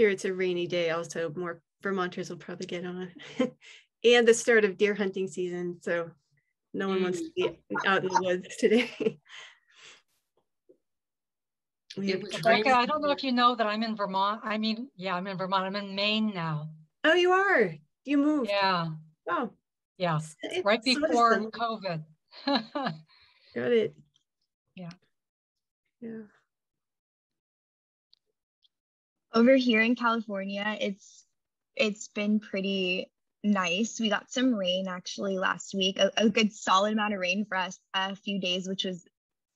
here it's a rainy day also more vermonters will probably get on and the start of deer hunting season so no one wants to be Mm. out in the woods today We have- Rebecca, I don't know if you know that I'm in Vermont. I mean, yeah, I'm in Vermont. I'm in Maine now. oh you are you moved Yeah, oh yeah, it's right before similar. COVID. got it Yeah. yeah over here in California, it's it's been pretty nice. We got some rain actually last week, a, a good solid amount of rain for us a few days, which was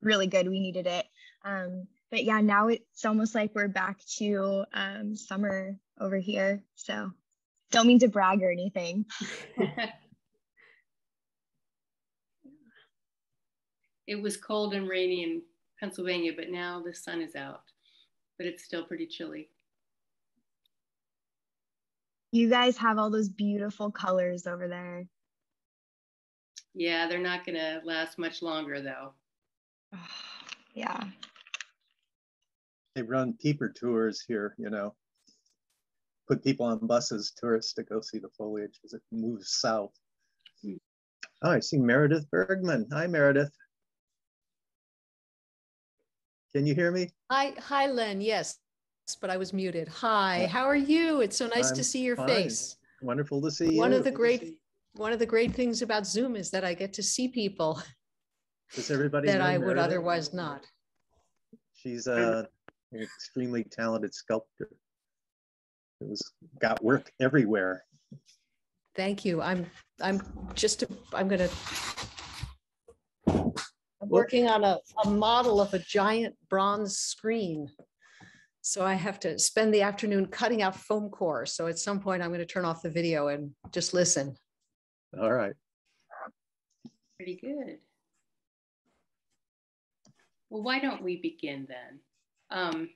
really good. We needed it. Um, but yeah, now it's almost like we're back to um, summer over here. So don't mean to brag or anything. It was cold and rainy in Pennsylvania, but now the sun is out, but it's still pretty chilly. You guys have all those beautiful colors over there. Yeah, they're not going to last much longer though. yeah. They run peeper tours here, you know. Put people on buses, tourists to go see the foliage as it moves south. Hmm. Oh, I see Meredith Bergman. Hi, Meredith. Can you hear me? Hi, hi, Len. Yes, but I was muted. Hi, how are you? It's so nice I'm to see your fine. face. Wonderful to see you. One of the great, one of the great things about Zoom is that I get to see people Does everybody that I would Meredith? otherwise not. She's uh, an extremely talented sculptor. It was got work everywhere. Thank you. I'm, I'm just, I'm gonna. I'm working on a, a model of a giant bronze screen. So I have to spend the afternoon cutting out foam core. So at some point I'm gonna turn off the video and just listen. All right. Pretty good. Well, why don't we begin then? Um,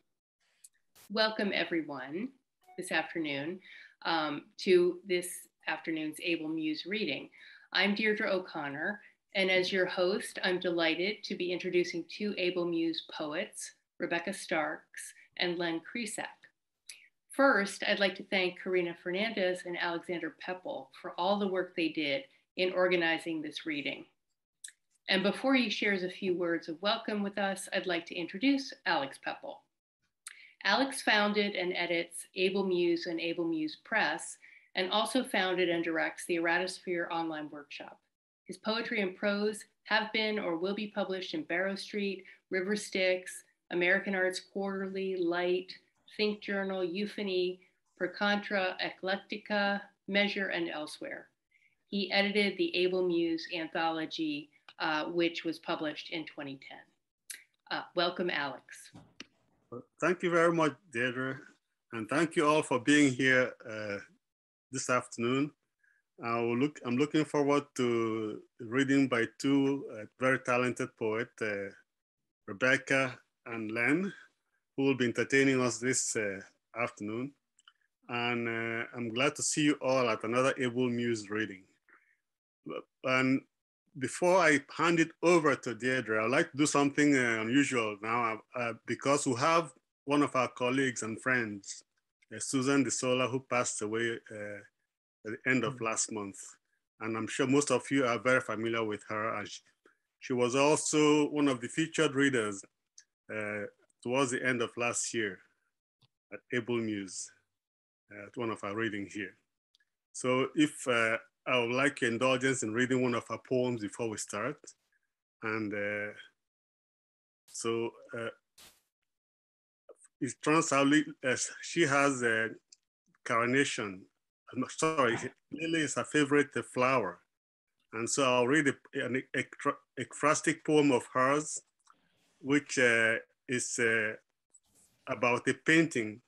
welcome everyone this afternoon um, to this afternoon's Able Muse reading. I'm Deirdre O'Connor, and as your host, I'm delighted to be introducing two Able Muse poets, Rebecca Starks and Len Krisak. First, I'd like to thank Karina Fernandez and Alexander Pepple for all the work they did in organizing this reading. And before he shares a few words of welcome with us, I'd like to introduce Alex Pepple. Alex founded and edits Able Muse and Able Muse Press, and also founded and directs the Eratosphere online workshop. His poetry and prose have been or will be published in Barrow Street, River Styx, American Arts Quarterly, Light, Think Journal, Euphony, Per Eclectica, Measure, and elsewhere. He edited the Able Muse anthology, uh, which was published in 2010. Uh, welcome, Alex. Thank you very much, Deirdre, and thank you all for being here uh, this afternoon. I will look, I'm looking forward to reading by two uh, very talented poets, uh, Rebecca and Len, who will be entertaining us this uh, afternoon. And uh, I'm glad to see you all at another Able Muse reading. And before I hand it over to Deirdre, I'd like to do something uh, unusual now uh, because we have one of our colleagues and friends, uh, Susan De Sola, who passed away uh, at the end of last month. And I'm sure most of you are very familiar with her. And she, she was also one of the featured readers uh, towards the end of last year at Able Muse, uh, at one of our readings here. So if uh, I would like your indulgence in reading one of her poems before we start. And uh, so uh, it turns she has a carnation. I'm sorry, lily is her favorite flower. And so I'll read a, an ekphrastic poem of hers, which uh, is uh, about a painting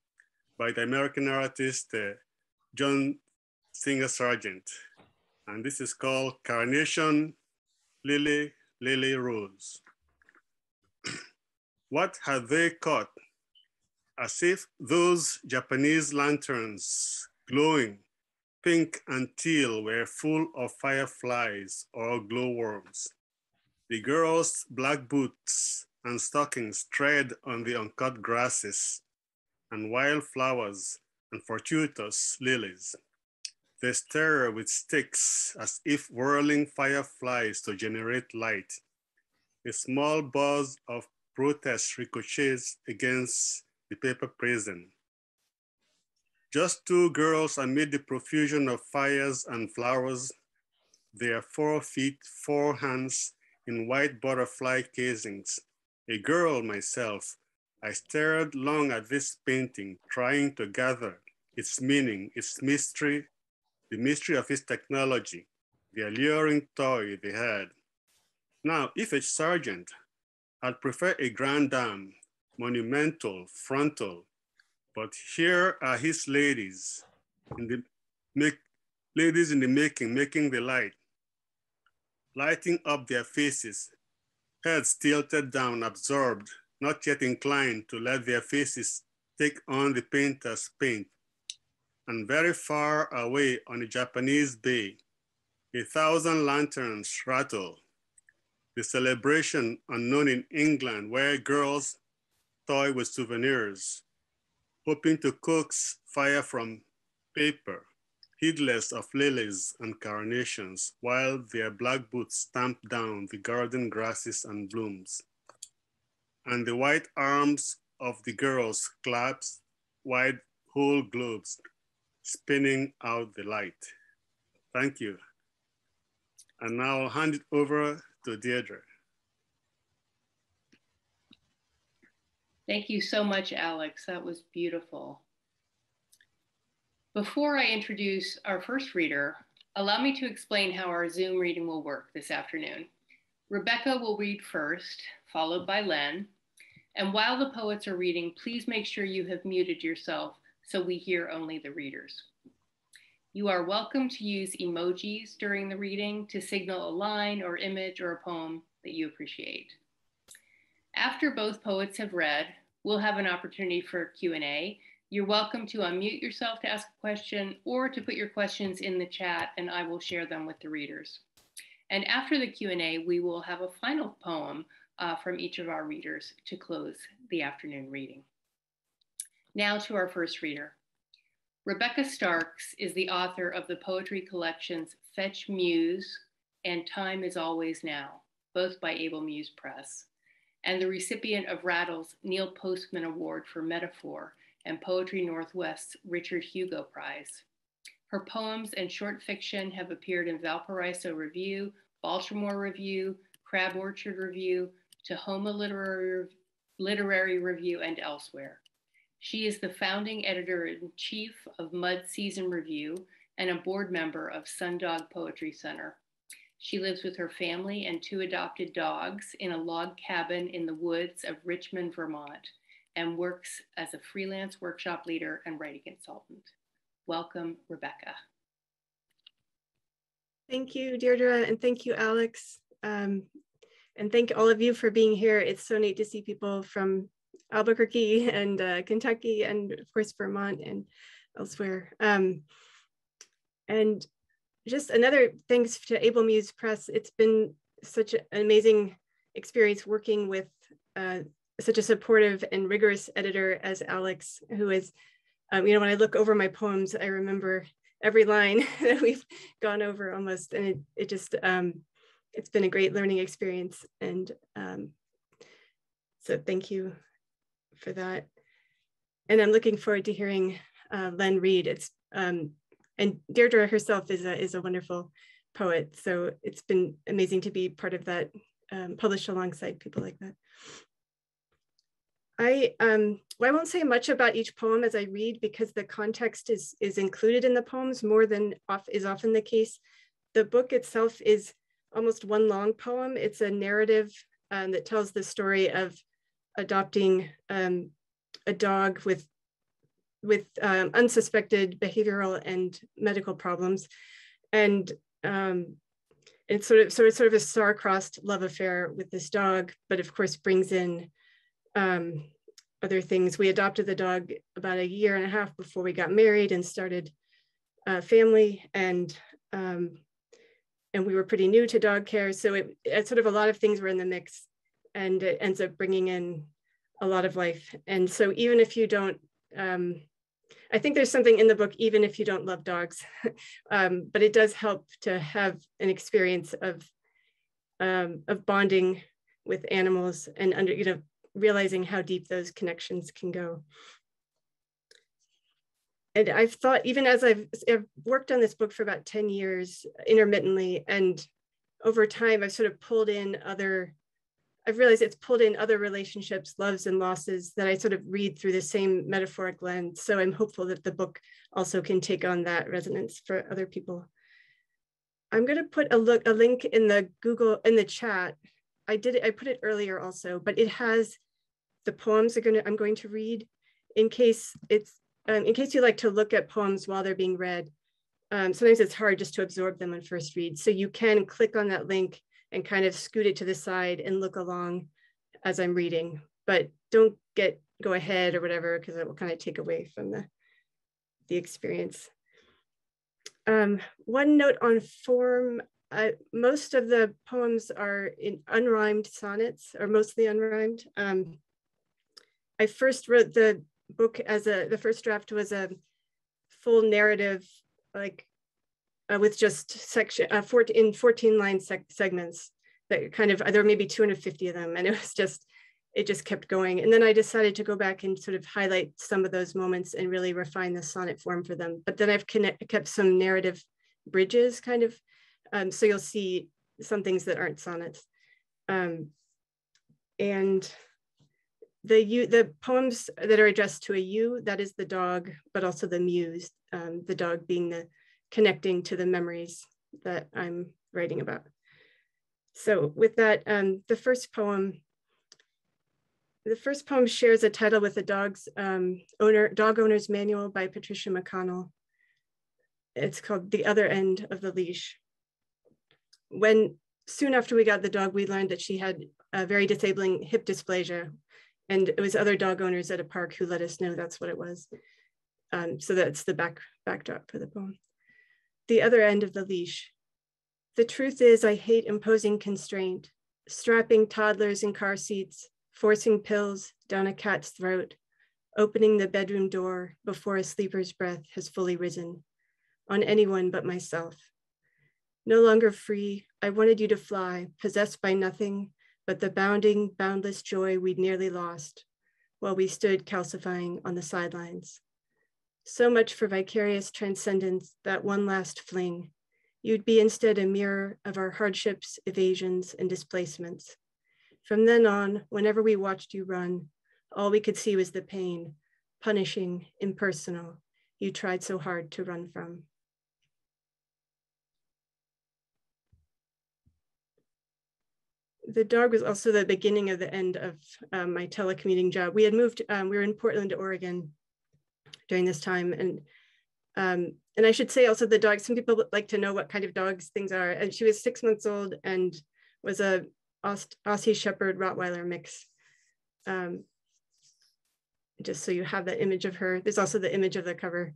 by the American artist uh, John Singer Sargent. And this is called Carnation Lily, Lily Rose. what had they caught? As if those Japanese lanterns glowing pink and teal were full of fireflies or glowworms. The girls' black boots and stockings tread on the uncut grasses and wild flowers and fortuitous lilies. They stir with sticks as if whirling fireflies to generate light. A small buzz of protest ricochets against the paper prison. Just two girls amid the profusion of fires and flowers, their four feet, four hands in white butterfly casings. A girl myself, I stared long at this painting, trying to gather its meaning, its mystery, the mystery of its technology, the alluring toy they had. Now, if a Sargent, I'd prefer a grand dame, monumental, frontal, but here are his ladies, in the make, ladies in the making, making the light, lighting up their faces, heads tilted down, absorbed, not yet inclined to let their faces take on the painter's paint. And very far away on a Japanese bay, a thousand lanterns rattle. The celebration unknown in England where girls toy with souvenirs, hoping to coax fire from paper, heedless of lilies and carnations, while their black boots stamp down the garden grasses and blooms. And the white arms of the girls clasp wide whole globes, spinning out the light. Thank you. And now I'll hand it over to Deirdre. Thank you so much, Alex. That was beautiful. Before I introduce our first reader, allow me to explain how our Zoom reading will work this afternoon. Rebecca will read first, followed by Len. And while the poets are reading, please make sure you have muted yourself so we hear only the readers. You are welcome to use emojis during the reading to signal a line or image or a poem that you appreciate. After both poets have read, we'll have an opportunity for Q&A you're welcome to unmute yourself to ask a question or to put your questions in the chat and I will share them with the readers. And after the Q&A, we will have a final poem uh, from each of our readers to close the afternoon reading. Now to our first reader. Rebecca Starks is the author of the poetry collections Fetch Muse and Time is Always Now, both by Able Muse Press, and the recipient of Rattle's Neil Postman Award for Metaphor and Poetry Northwest's Richard Hugo Prize. Her poems and short fiction have appeared in Valparaiso Review, Baltimore Review, Crab Orchard Review, Tahoma Literary, Literary Review, and elsewhere. She is the founding editor in chief of Mud Season Review and a board member of Sundog Poetry Center. She lives with her family and two adopted dogs in a log cabin in the woods of Richmond, Vermont and works as a freelance workshop leader and writing consultant. Welcome, Rebecca. Thank you, Deirdre, and thank you, Alex. Um, and thank all of you for being here. It's so neat to see people from Albuquerque and uh, Kentucky and of course Vermont and elsewhere. Um, and just another thanks to Able Muse Press. It's been such an amazing experience working with uh, such a supportive and rigorous editor as Alex, who is, um, you know, when I look over my poems, I remember every line that we've gone over almost, and it, it just, um, it's been a great learning experience. And um, so thank you for that. And I'm looking forward to hearing uh, Len read. It's, um, and Deirdre herself is a, is a wonderful poet. So it's been amazing to be part of that, um, published alongside people like that. I, um, well, I won't say much about each poem as I read because the context is, is included in the poems more than off, is often the case. The book itself is almost one long poem. It's a narrative um, that tells the story of adopting um, a dog with, with um, unsuspected behavioral and medical problems. And um, it's sort of, sort of, sort of a star-crossed love affair with this dog, but of course brings in um, other things. We adopted the dog about a year and a half before we got married and started a family and um, and we were pretty new to dog care. So it, it, sort of a lot of things were in the mix and it ends up bringing in a lot of life. And so even if you don't um, I think there's something in the book, even if you don't love dogs, um, but it does help to have an experience of um, of bonding with animals and under you know realizing how deep those connections can go. And I've thought, even as I've, I've worked on this book for about 10 years intermittently, and over time, I've sort of pulled in other I've realized it's pulled in other relationships, loves and losses that I sort of read through the same metaphoric lens. So I'm hopeful that the book also can take on that resonance for other people. I'm going to put a look a link in the Google in the chat. I did it, I put it earlier also, but it has the poems are to I'm going to read in case it's um, in case you like to look at poems while they're being read. Um, sometimes it's hard just to absorb them on first read. So you can click on that link and kind of scoot it to the side and look along as I'm reading, but don't get go ahead or whatever because it will kind of take away from the the experience. Um, one note on form, uh, most of the poems are in unrhymed sonnets or mostly unrhymed. Um, I first wrote the book as a, the first draft was a full narrative, like uh, with just section uh, 14, in 14 line seg segments that kind of there were maybe 250 of them and it was just it just kept going and then i decided to go back and sort of highlight some of those moments and really refine the sonnet form for them but then i've kept some narrative bridges kind of um, so you'll see some things that aren't sonnets um, and the you the poems that are addressed to a you that is the dog but also the muse um, the dog being the connecting to the memories that I'm writing about. So with that, um, the first poem, the first poem shares a title with the dog's um, owner, Dog Owner's Manual by Patricia McConnell. It's called The Other End of the Leash. When soon after we got the dog, we learned that she had a very disabling hip dysplasia. And it was other dog owners at a park who let us know that's what it was. Um, so that's the back backdrop for the poem the other end of the leash. The truth is, I hate imposing constraint, strapping toddlers in car seats, forcing pills down a cat's throat, opening the bedroom door before a sleeper's breath has fully risen, on anyone but myself. No longer free, I wanted you to fly, possessed by nothing but the bounding, boundless joy we'd nearly lost while we stood calcifying on the sidelines. So much for vicarious transcendence, that one last fling. You'd be instead a mirror of our hardships, evasions, and displacements. From then on, whenever we watched you run, all we could see was the pain, punishing, impersonal, you tried so hard to run from. The dog was also the beginning of the end of um, my telecommuting job. We had moved, um, we were in Portland, Oregon, during this time. And um, and I should say also the dog, some people like to know what kind of dogs things are. And she was six months old and was a Aussie Shepherd Rottweiler mix. Um, just so you have that image of her. There's also the image of the cover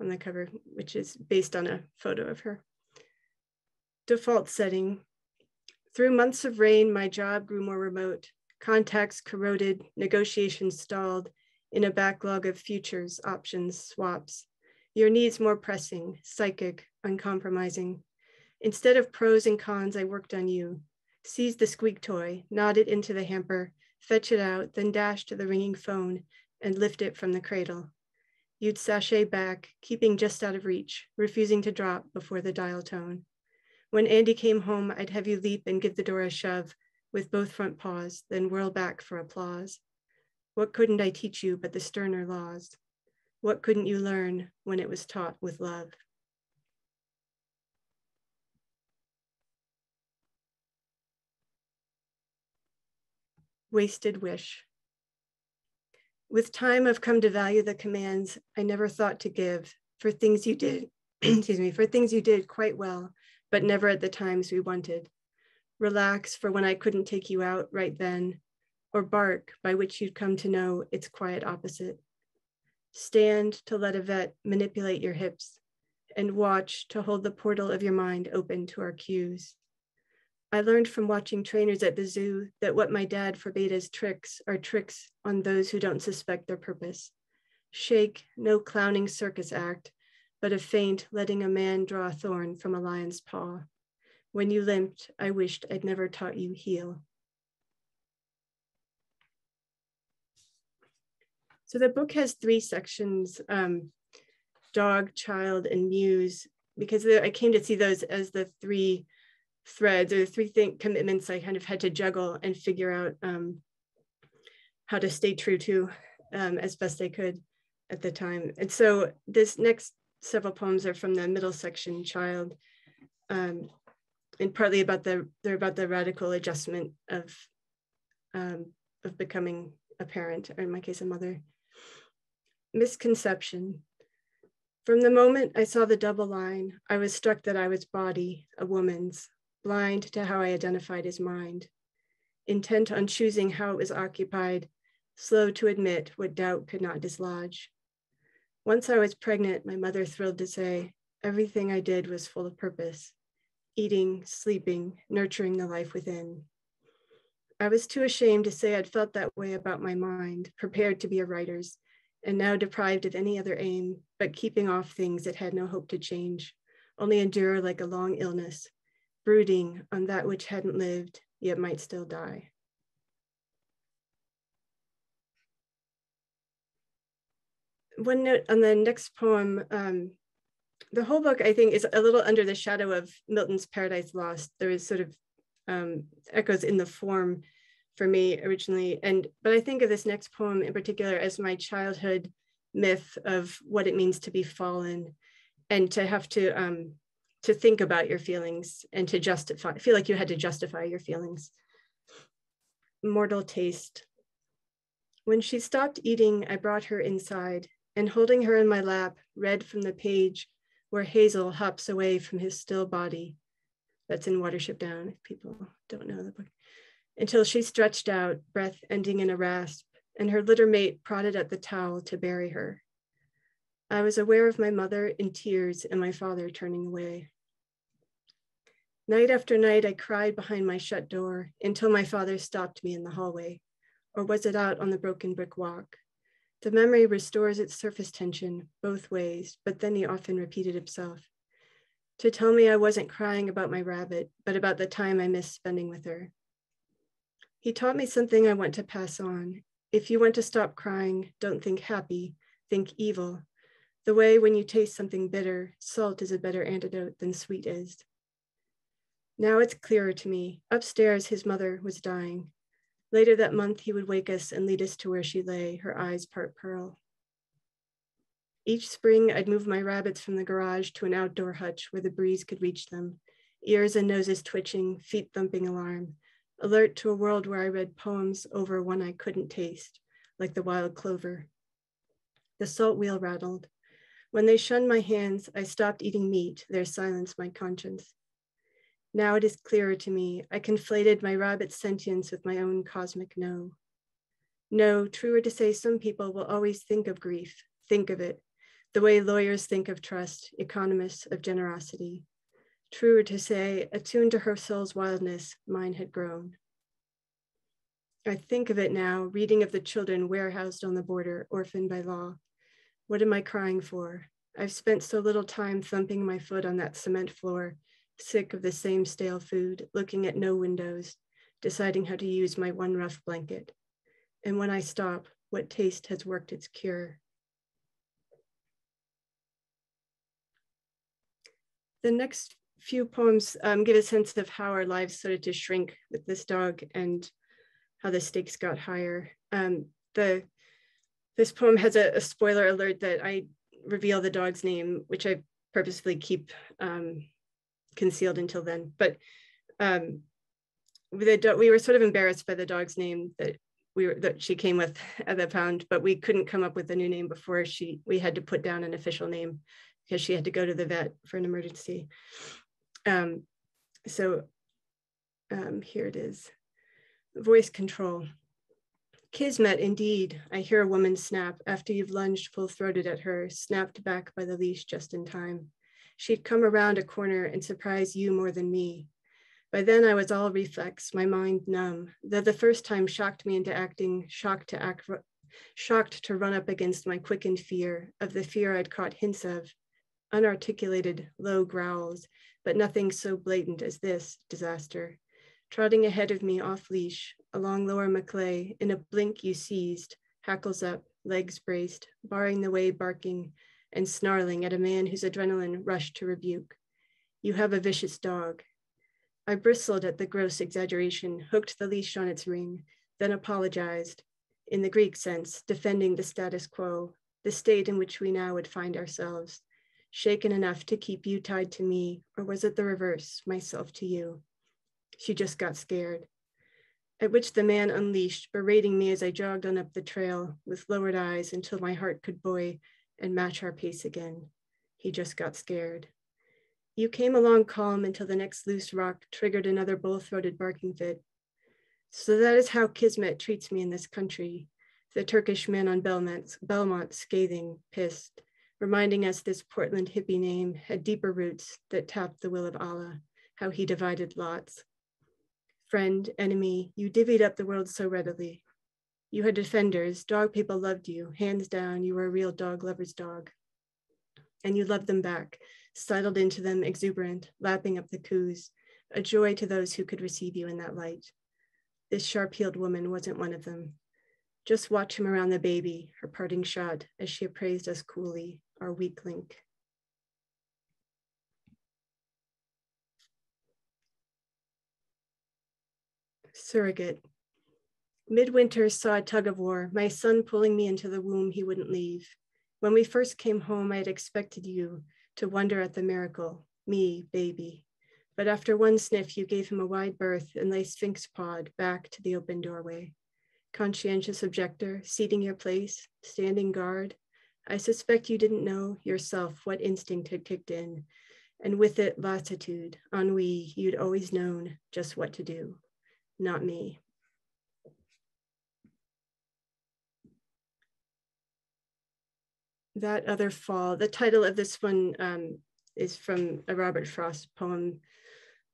on the cover, which is based on a photo of her. Default setting. Through months of rain, my job grew more remote. Contacts corroded, negotiations stalled, in a backlog of futures, options, swaps. Your needs more pressing, psychic, uncompromising. Instead of pros and cons, I worked on you. Seized the squeak toy, nodded into the hamper, fetch it out, then dash to the ringing phone and lift it from the cradle. You'd sashay back, keeping just out of reach, refusing to drop before the dial tone. When Andy came home, I'd have you leap and give the door a shove with both front paws, then whirl back for applause. What couldn't I teach you but the sterner laws? What couldn't you learn when it was taught with love? Wasted wish. With time, I've come to value the commands I never thought to give for things you did, excuse me, for things you did quite well, but never at the times we wanted. Relax for when I couldn't take you out right then, or bark by which you'd come to know its quiet opposite. Stand to let a vet manipulate your hips and watch to hold the portal of your mind open to our cues. I learned from watching trainers at the zoo that what my dad forbade as tricks are tricks on those who don't suspect their purpose. Shake, no clowning circus act, but a feint letting a man draw a thorn from a lion's paw. When you limped, I wished I'd never taught you heel. So the book has three sections, um, dog, child, and muse, because I came to see those as the three threads or the three commitments I kind of had to juggle and figure out um, how to stay true to um, as best I could at the time. And so this next several poems are from the middle section, child, um, and partly about the they're about the radical adjustment of um, of becoming a parent, or in my case, a mother misconception. From the moment I saw the double line, I was struck that I was body, a woman's, blind to how I identified as mind, intent on choosing how it was occupied, slow to admit what doubt could not dislodge. Once I was pregnant, my mother thrilled to say, everything I did was full of purpose, eating, sleeping, nurturing the life within. I was too ashamed to say I'd felt that way about my mind, prepared to be a writer's, and now deprived of any other aim but keeping off things that had no hope to change, only endure like a long illness, brooding on that which hadn't lived yet might still die. One note on the next poem, um, the whole book I think is a little under the shadow of Milton's Paradise Lost. There is sort of um, echoes in the form for me originally. And but I think of this next poem in particular as my childhood myth of what it means to be fallen and to have to um, to think about your feelings and to justify feel like you had to justify your feelings. Mortal taste. When she stopped eating, I brought her inside and holding her in my lap, read from the page where Hazel hops away from his still body. That's in Watership Down, if people don't know the book until she stretched out, breath ending in a rasp, and her litter mate prodded at the towel to bury her. I was aware of my mother in tears and my father turning away. Night after night, I cried behind my shut door until my father stopped me in the hallway, or was it out on the broken brick walk? The memory restores its surface tension both ways, but then he often repeated himself to tell me I wasn't crying about my rabbit, but about the time I missed spending with her. He taught me something I want to pass on. If you want to stop crying, don't think happy, think evil. The way when you taste something bitter, salt is a better antidote than sweet is. Now it's clearer to me. Upstairs, his mother was dying. Later that month, he would wake us and lead us to where she lay, her eyes part pearl. Each spring, I'd move my rabbits from the garage to an outdoor hutch where the breeze could reach them, ears and noses twitching, feet thumping alarm, alert to a world where I read poems over one I couldn't taste, like the wild clover. The salt wheel rattled. When they shunned my hands, I stopped eating meat, their silence my conscience. Now it is clearer to me, I conflated my rabbit's sentience with my own cosmic no. No, truer to say, some people will always think of grief, think of it, the way lawyers think of trust, economists of generosity. Truer to say, attuned to her soul's wildness, mine had grown. I think of it now, reading of the children warehoused on the border, orphaned by law. What am I crying for? I've spent so little time thumping my foot on that cement floor, sick of the same stale food, looking at no windows, deciding how to use my one rough blanket. And when I stop, what taste has worked its cure? The next few poems um, give a sense of how our lives started to shrink with this dog and how the stakes got higher. Um, the this poem has a, a, spoiler alert that I reveal the dog's name, which I purposely keep um, concealed until then. But um, the, we were sort of embarrassed by the dog's name that we were that she came with at the pound, but we couldn't come up with a new name before she we had to put down an official name because she had to go to the vet for an emergency. Um, so um, here it is. Voice control. Kismet, indeed, I hear a woman snap after you've lunged full throated at her, snapped back by the leash just in time. She'd come around a corner and surprise you more than me. By then I was all reflex, my mind numb, though the first time shocked me into acting, shocked to act shocked to run up against my quickened fear of the fear I'd caught hints of, unarticulated, low growls, but nothing so blatant as this disaster. Trotting ahead of me off leash, along lower Macleay, in a blink you seized, hackles up, legs braced, barring the way, barking and snarling at a man whose adrenaline rushed to rebuke. You have a vicious dog. I bristled at the gross exaggeration, hooked the leash on its ring, then apologized, in the Greek sense, defending the status quo, the state in which we now would find ourselves, shaken enough to keep you tied to me, or was it the reverse, myself to you? She just got scared. At which the man unleashed, berating me as I jogged on up the trail with lowered eyes until my heart could buoy and match our pace again. He just got scared. You came along calm until the next loose rock triggered another bull-throated barking fit. So that is how Kismet treats me in this country. The Turkish man on Belmont, Belmont scathing, pissed reminding us this Portland hippie name had deeper roots that tapped the will of Allah, how he divided lots. Friend, enemy, you divvied up the world so readily. You had defenders, dog people loved you, hands down, you were a real dog lover's dog. And you loved them back, sidled into them exuberant, lapping up the coos, a joy to those who could receive you in that light. This sharp-heeled woman wasn't one of them. Just watch him around the baby, her parting shot, as she appraised us coolly, our weak link. Surrogate. Midwinter saw a tug of war, my son pulling me into the womb he wouldn't leave. When we first came home, I had expected you to wonder at the miracle, me, baby. But after one sniff, you gave him a wide berth and lay sphinx pawed back to the open doorway. Conscientious objector, seating your place, standing guard, I suspect you didn't know yourself what instinct had kicked in, and with it, lassitude, ennui, you'd always known just what to do, not me. That Other Fall, the title of this one um, is from a Robert Frost poem,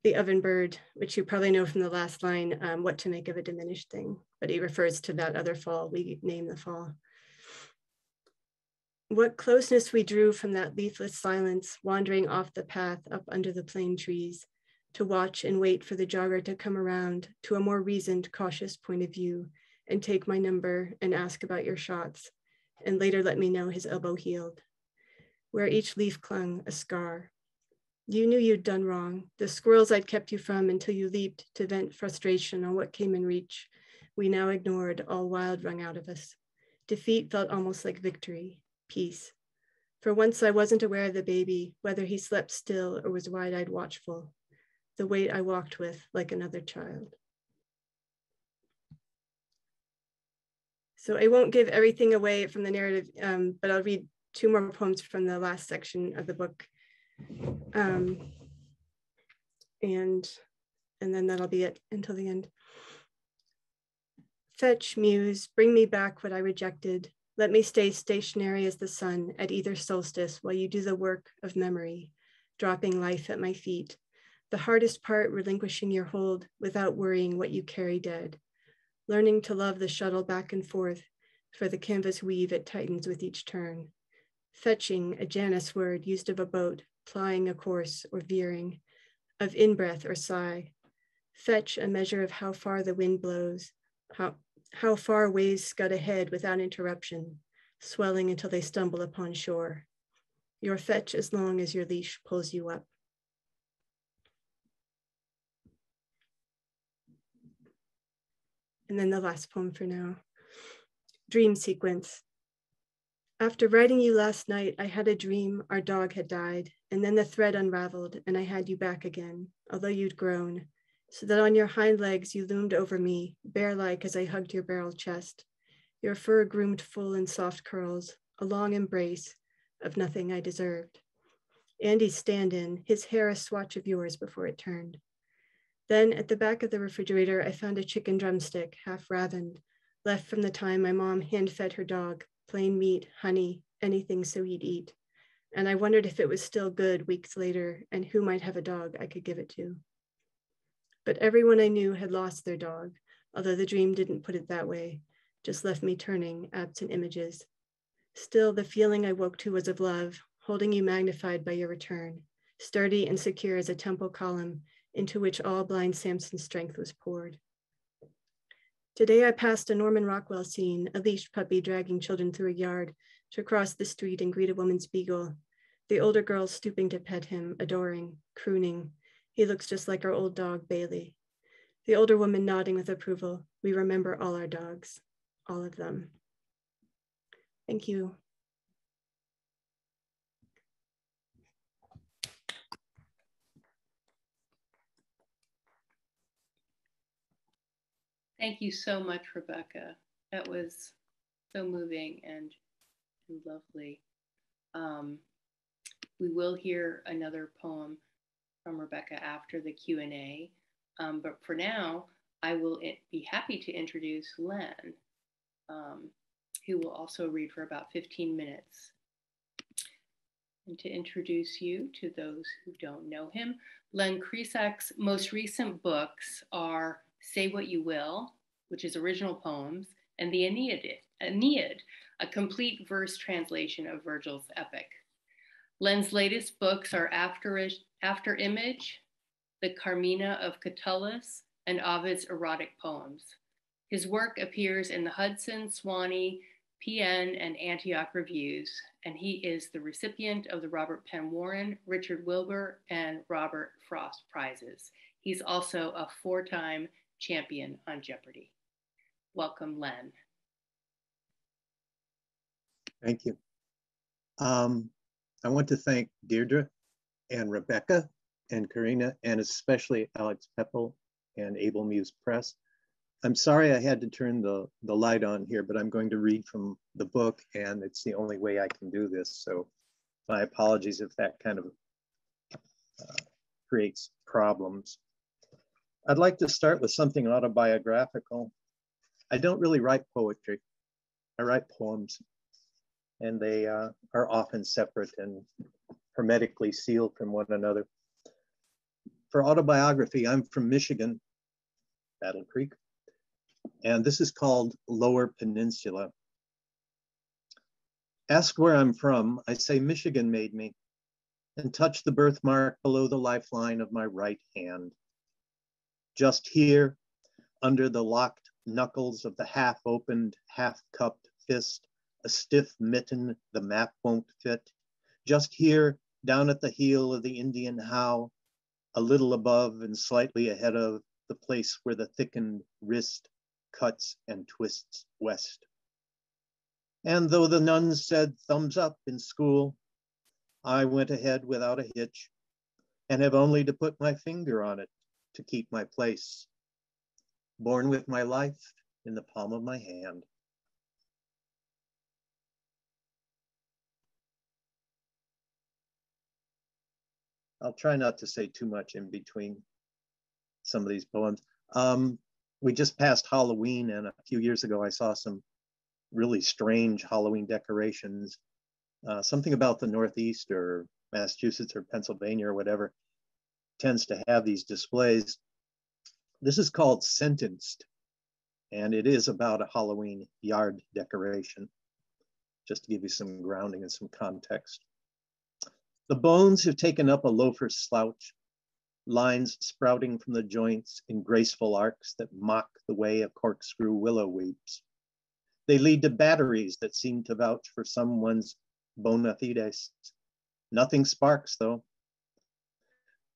The Oven Bird, which you probably know from the last line, um, What to Make of a Diminished Thing, but he refers to that other fall, we name the fall. What closeness we drew from that leafless silence, wandering off the path up under the plane trees, to watch and wait for the jogger to come around to a more reasoned, cautious point of view and take my number and ask about your shots, and later let me know his elbow healed. Where each leaf clung, a scar. You knew you'd done wrong, the squirrels I'd kept you from until you leaped to vent frustration on what came in reach. We now ignored, all wild wrung out of us. Defeat felt almost like victory, peace. For once I wasn't aware of the baby, whether he slept still or was wide-eyed watchful, the weight I walked with like another child. So I won't give everything away from the narrative, um, but I'll read two more poems from the last section of the book. Um, and, and then that'll be it until the end. Fetch, muse, bring me back what I rejected, let me stay stationary as the sun at either solstice while you do the work of memory, dropping life at my feet. The hardest part, relinquishing your hold without worrying what you carry dead. Learning to love the shuttle back and forth, for the canvas weave it tightens with each turn. Fetching, a Janus word used of a boat, plying a course or veering, of in-breath or sigh. Fetch, a measure of how far the wind blows, how, how far waves scud ahead without interruption, swelling until they stumble upon shore. Your fetch as long as your leash pulls you up. And then the last poem for now. Dream sequence. After writing you last night, I had a dream our dog had died, and then the thread unraveled and I had you back again, although you'd grown so that on your hind legs you loomed over me, bear-like as I hugged your barrel chest, your fur groomed full in soft curls, a long embrace of nothing I deserved. Andy's stand-in, his hair a swatch of yours before it turned. Then at the back of the refrigerator, I found a chicken drumstick, half ravened, left from the time my mom hand-fed her dog, plain meat, honey, anything so he'd eat. And I wondered if it was still good weeks later and who might have a dog I could give it to but everyone I knew had lost their dog, although the dream didn't put it that way. just left me turning absent images. Still, the feeling I woke to was of love, holding you magnified by your return, sturdy and secure as a temple column into which all blind Samson's strength was poured. Today I passed a Norman Rockwell scene, a leashed puppy dragging children through a yard to cross the street and greet a woman's beagle. The older girl stooping to pet him, adoring, crooning. He looks just like our old dog, Bailey. The older woman nodding with approval. We remember all our dogs, all of them. Thank you. Thank you so much, Rebecca. That was so moving and, and lovely. Um, we will hear another poem from Rebecca after the Q&A, um, but for now, I will be happy to introduce Len, um, who will also read for about 15 minutes. And to introduce you to those who don't know him, Len Krisak's most recent books are Say What You Will, which is original poems, and the Aeneid, Aeneid, a complete verse translation of Virgil's epic. Len's latest books are After, After Image, The Carmina of Catullus, and Ovid's erotic poems. His work appears in the Hudson, Sewanee, PN, and Antioch reviews, and he is the recipient of the Robert Penn Warren, Richard Wilbur, and Robert Frost prizes. He's also a four time champion on Jeopardy! Welcome, Len. Thank you. Um, I want to thank Deirdre and Rebecca and Karina and especially Alex Pepple and Able Muse Press. I'm sorry I had to turn the, the light on here, but I'm going to read from the book and it's the only way I can do this. So my apologies if that kind of uh, creates problems. I'd like to start with something autobiographical. I don't really write poetry. I write poems and they uh, are often separate and hermetically sealed from one another. For autobiography, I'm from Michigan, Battle Creek, and this is called Lower Peninsula. Ask where I'm from, I say Michigan made me, and touch the birthmark below the lifeline of my right hand. Just here, under the locked knuckles of the half opened, half cupped fist, a stiff mitten the map won't fit. Just here, down at the heel of the Indian How, a little above and slightly ahead of the place where the thickened wrist cuts and twists west. And though the nuns said thumbs up in school, I went ahead without a hitch and have only to put my finger on it to keep my place. Born with my life in the palm of my hand. I'll try not to say too much in between some of these poems. Um, we just passed Halloween, and a few years ago, I saw some really strange Halloween decorations. Uh, something about the Northeast or Massachusetts or Pennsylvania or whatever tends to have these displays. This is called Sentenced, and it is about a Halloween yard decoration, just to give you some grounding and some context. The bones have taken up a loafer's slouch, lines sprouting from the joints in graceful arcs that mock the way a corkscrew willow weeps. They lead to batteries that seem to vouch for someone's bona fides. Nothing sparks though.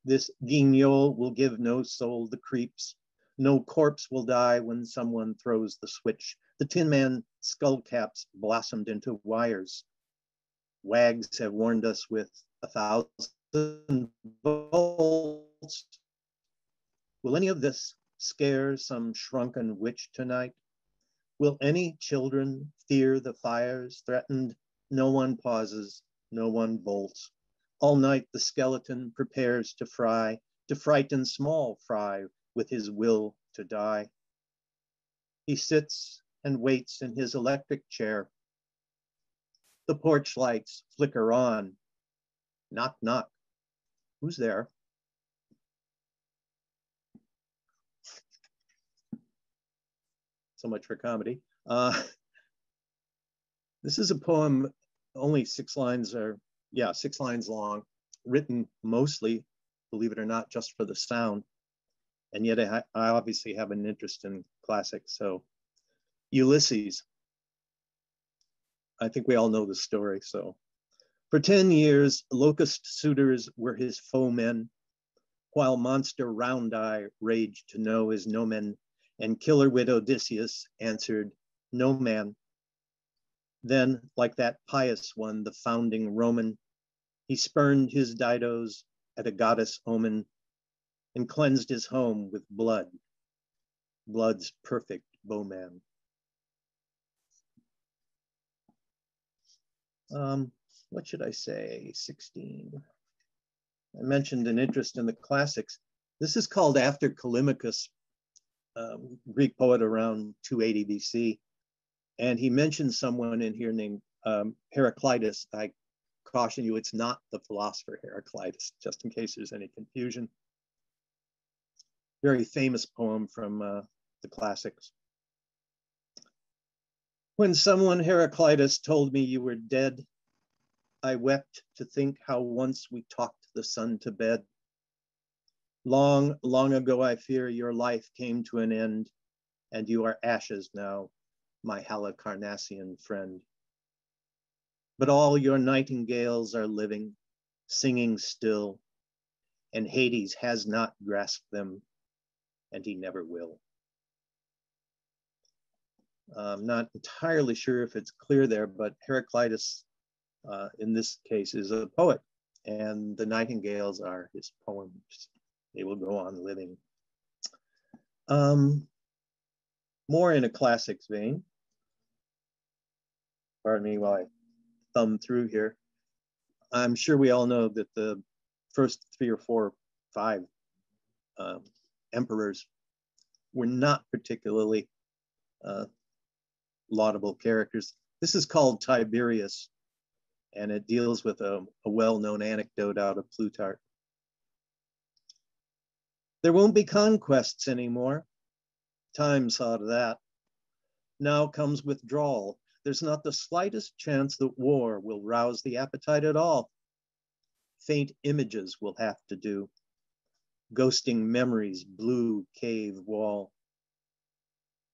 This guignol will give no soul the creeps. No corpse will die when someone throws the switch. The Tin Man skull caps blossomed into wires. Wags have warned us with a thousand volts. Will any of this scare some shrunken witch tonight? Will any children fear the fires threatened? No one pauses, no one bolts. All night the skeleton prepares to fry, to frighten small fry with his will to die. He sits and waits in his electric chair. The porch lights flicker on Knock, knock. Who's there? So much for comedy. Uh, this is a poem, only six lines are, yeah, six lines long, written mostly, believe it or not, just for the sound. And yet I, I obviously have an interest in classics. So Ulysses, I think we all know the story. So for 10 years, locust suitors were his foemen, while monster Round Eye raged to know his nomen, and killer wit Odysseus answered, No man. Then, like that pious one, the founding Roman, he spurned his Didos at a goddess omen and cleansed his home with blood, blood's perfect bowman. Um, what should I say? 16. I mentioned an interest in the classics. This is called after Callimachus, um, Greek poet around 280 BC. And he mentioned someone in here named um, Heraclitus. I caution you, it's not the philosopher Heraclitus, just in case there's any confusion. Very famous poem from uh, the classics. When someone, Heraclitus, told me you were dead, I wept to think how once we talked the sun to bed. Long, long ago, I fear your life came to an end, and you are ashes now, my Halicarnassian friend. But all your nightingales are living, singing still, and Hades has not grasped them, and he never will. I'm not entirely sure if it's clear there, but Heraclitus, uh, in this case, is a poet, and the nightingales are his poems. They will go on living. Um, more in a classics vein. Pardon me while I thumb through here. I'm sure we all know that the first three or four, five um, emperors were not particularly uh, laudable characters. This is called Tiberius, and it deals with a, a well-known anecdote out of Plutarch. There won't be conquests anymore. Time saw to that. Now comes withdrawal. There's not the slightest chance that war will rouse the appetite at all. Faint images will have to do. Ghosting memories, blue cave wall.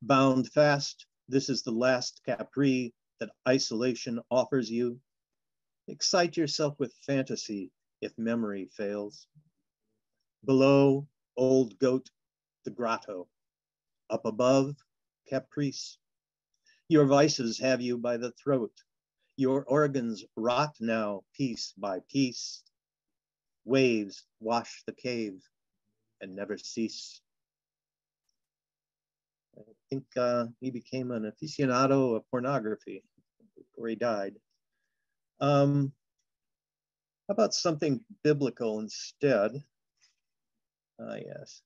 Bound fast this is the last Capri that isolation offers you. Excite yourself with fantasy if memory fails. Below, old goat, the grotto. Up above, caprice. Your vices have you by the throat. Your organs rot now, piece by piece. Waves wash the cave and never cease. I think uh, he became an aficionado of pornography before he died. Um, how about something biblical instead? Uh, yes.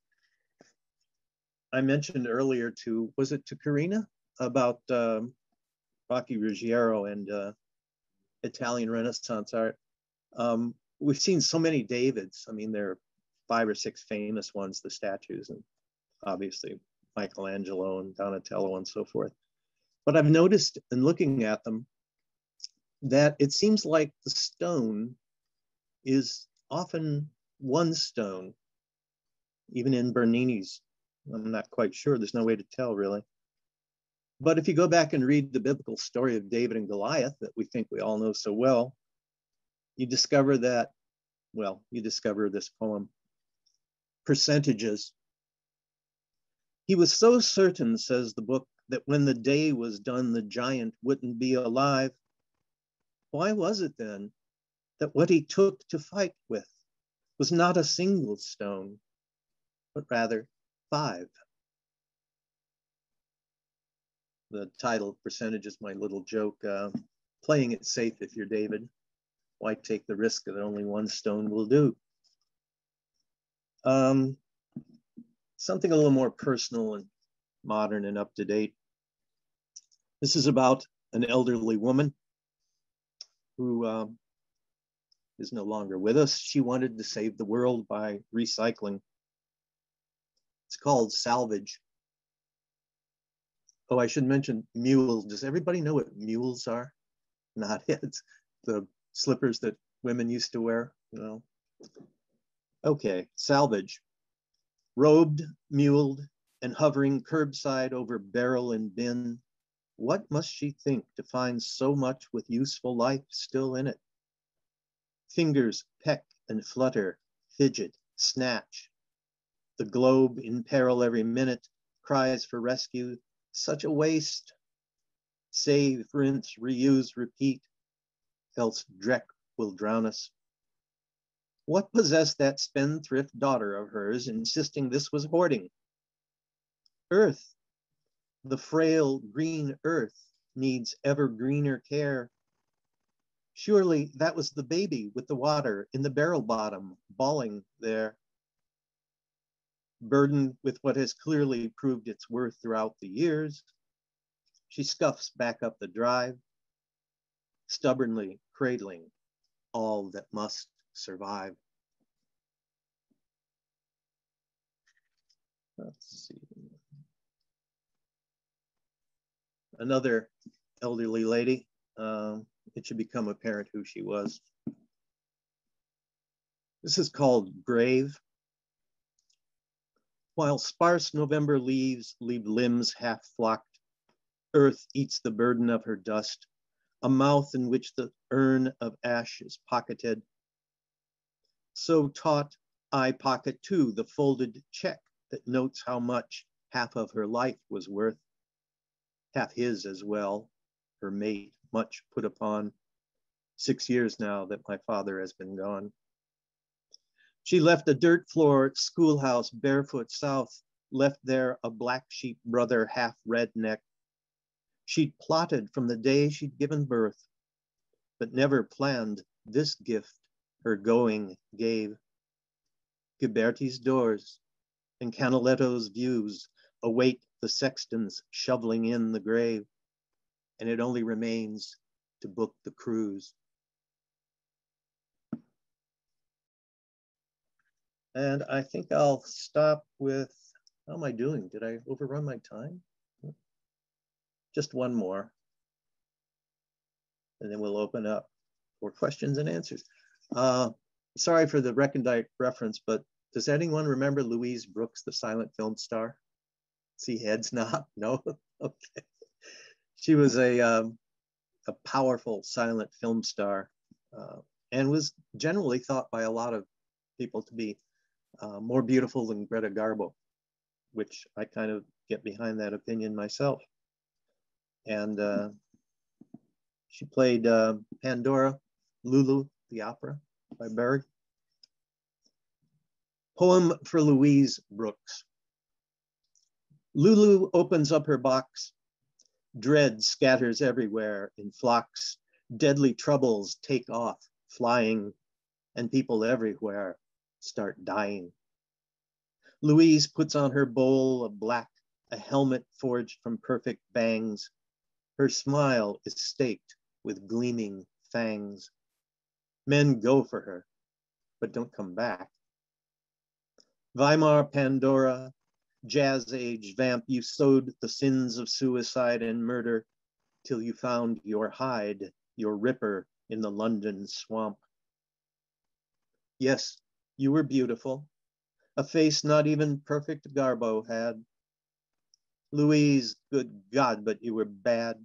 I mentioned earlier to, was it to Karina about um, Rocky Ruggiero and uh, Italian Renaissance art? Um, we've seen so many Davids. I mean, there are five or six famous ones, the statues, and obviously Michelangelo and Donatello and so forth. But I've noticed in looking at them that it seems like the stone is often one stone, even in Bernini's. I'm not quite sure, there's no way to tell really. But if you go back and read the biblical story of David and Goliath that we think we all know so well, you discover that, well, you discover this poem, percentages he was so certain, says the book, that when the day was done, the giant wouldn't be alive. Why was it then that what he took to fight with was not a single stone, but rather five? The title percentage is my little joke, uh, playing it safe if you're David. Why take the risk that only one stone will do? Um, something a little more personal and modern and up to date. This is about an elderly woman who um, is no longer with us. She wanted to save the world by recycling. It's called salvage. Oh, I should mention mules. Does everybody know what mules are? Not it's the slippers that women used to wear, you know. Okay, salvage. Robed, muled, and hovering curbside over barrel and bin, what must she think to find so much with useful life still in it? Fingers peck and flutter, fidget, snatch. The globe in peril every minute, cries for rescue, such a waste. Save, rinse, reuse, repeat, else dreck will drown us. What possessed that spendthrift daughter of hers, insisting this was hoarding? Earth, the frail green earth needs ever greener care. Surely that was the baby with the water in the barrel bottom, bawling there. Burdened with what has clearly proved its worth throughout the years, she scuffs back up the drive, stubbornly cradling all that must survive. Let's see. Another elderly lady. Um, it should become apparent who she was. This is called Grave. While sparse November leaves leave limbs half flocked, earth eats the burden of her dust, a mouth in which the urn of ash is pocketed. So taught I pocket too the folded check that notes how much half of her life was worth, half his as well, her mate, much put upon. Six years now that my father has been gone. She left a dirt floor schoolhouse barefoot south, left there a black sheep brother, half redneck. She'd plotted from the day she'd given birth, but never planned this gift her going gave. Ghiberti's doors and Canaletto's views await the sextons shoveling in the grave, and it only remains to book the cruise. And I think I'll stop with, how am I doing? Did I overrun my time? Just one more. And then we'll open up for questions and answers. Uh, sorry for the recondite reference, but does anyone remember Louise Brooks, the silent film star? See heads not? No? okay. She was a, um, a powerful silent film star uh, and was generally thought by a lot of people to be uh, more beautiful than Greta Garbo, which I kind of get behind that opinion myself. And uh, she played uh, Pandora, Lulu, the opera by Berg. Poem for Louise Brooks. Lulu opens up her box. Dread scatters everywhere in flocks. Deadly troubles take off, flying, and people everywhere start dying. Louise puts on her bowl of black, a helmet forged from perfect bangs. Her smile is staked with gleaming fangs. Men go for her, but don't come back. Weimar Pandora, jazz age vamp, you sowed the sins of suicide and murder till you found your hide, your ripper in the London swamp. Yes, you were beautiful, a face not even perfect Garbo had. Louise, good God, but you were bad.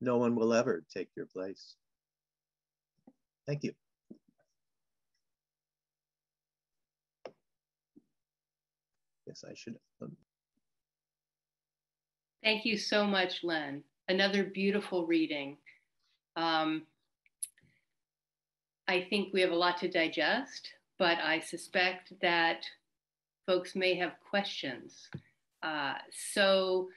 No one will ever take your place. Thank you. Yes, I should. Thank you so much, Len. Another beautiful reading. Um, I think we have a lot to digest but I suspect that folks may have questions. Uh, so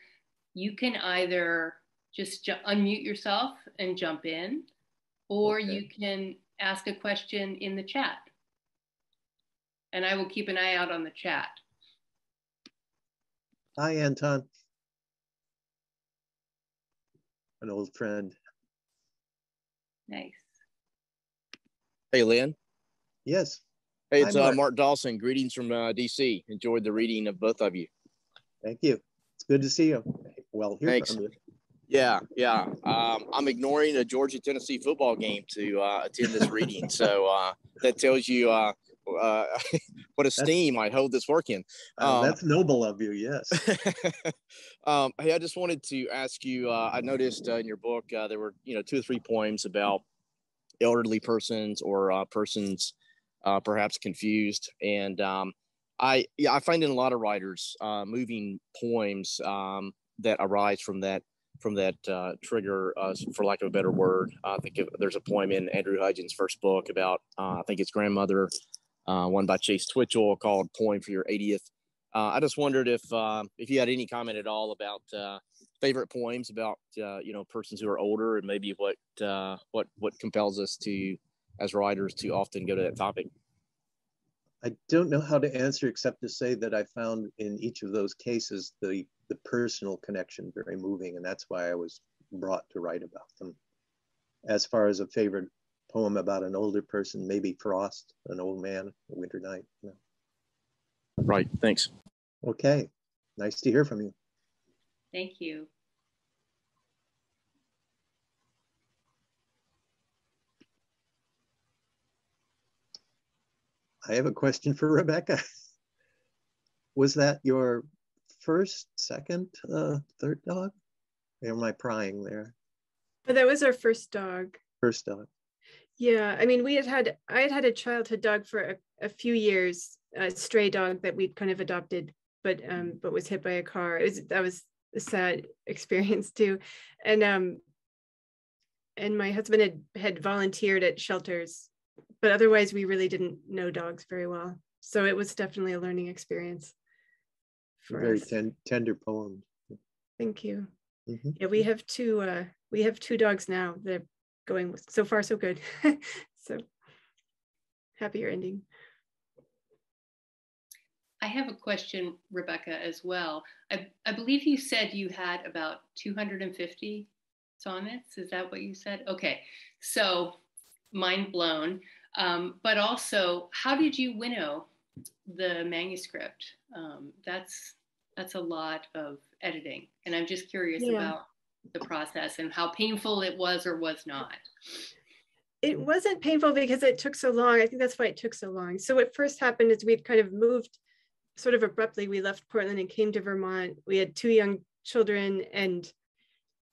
you can either just ju- unmute yourself and jump in, or okay. you can ask a question in the chat. And I will keep an eye out on the chat. Hi, Anton. An old friend. Nice. Hey, Len. Yes. Hey, it's Mark. Uh, Mark Dawson. Greetings from uh, DC. Enjoyed the reading of both of you. Thank you. It's good to see you. Well, here Thanks. Yeah, yeah. Um, I'm ignoring a Georgia Tennessee football game to uh, attend this reading, so uh, that tells you uh, uh, what esteem I hold this work in. Uh, that's noble of you. Yes. um, hey, I just wanted to ask you. Uh, I noticed uh, in your book uh, there were you know two or three poems about elderly persons or uh, persons uh, perhaps confused, and um, I yeah I find in a lot of writers uh, moving poems um, that arise from that from that uh, trigger, uh, for lack of a better word. I think there's a poem in Andrew Hudgins' first book about, uh, I think it's grandmother, uh, one by Chase Twichell called "Poem for Your 80th." Uh, I just wondered if if you had any comment at all about favorite poems about you know persons who are older and maybe what what what compels us to as writers to often go to that topic. I don't know how to answer except to say that I found in each of those cases the the personal connection very moving, and that's why I was brought to write about them. As far as a favorite poem about an older person, maybe Frost, an old man, a winter night. You know. Right. Thanks. Okay. Nice to hear from you. Thank you. I have a question for Rebecca. Was that your first, second, uh, third dog? Or am I prying there? But that was our first dog. First dog. Yeah, I mean, we had had I had had a childhood dog for a, a few years, a stray dog that we'd kind of adopted, but um, but was hit by a car. It was that was a sad experience too, and um, and my husband had had volunteered at shelters, but otherwise we really didn't know dogs very well. So it was definitely a learning experience very ten, tender poem. Thank you. Mm-hmm. Yeah, we have two. Uh, we have two dogs now. They're going so far so good. so happier ending. I have a question, Rebecca, as well. I, I believe you said you had about 250 sonnets. Is that what you said? Okay, so mind blown. Um, but also, how did you winnow the manuscript? Um, that's that's a lot of editing. And I'm just curious yeah. about the process and how painful it was or was not. It wasn't painful because it took so long. I think that's why it took so long. So what first happened is we'd kind of moved sort of abruptly. We left Portland and came to Vermont. We had two young children and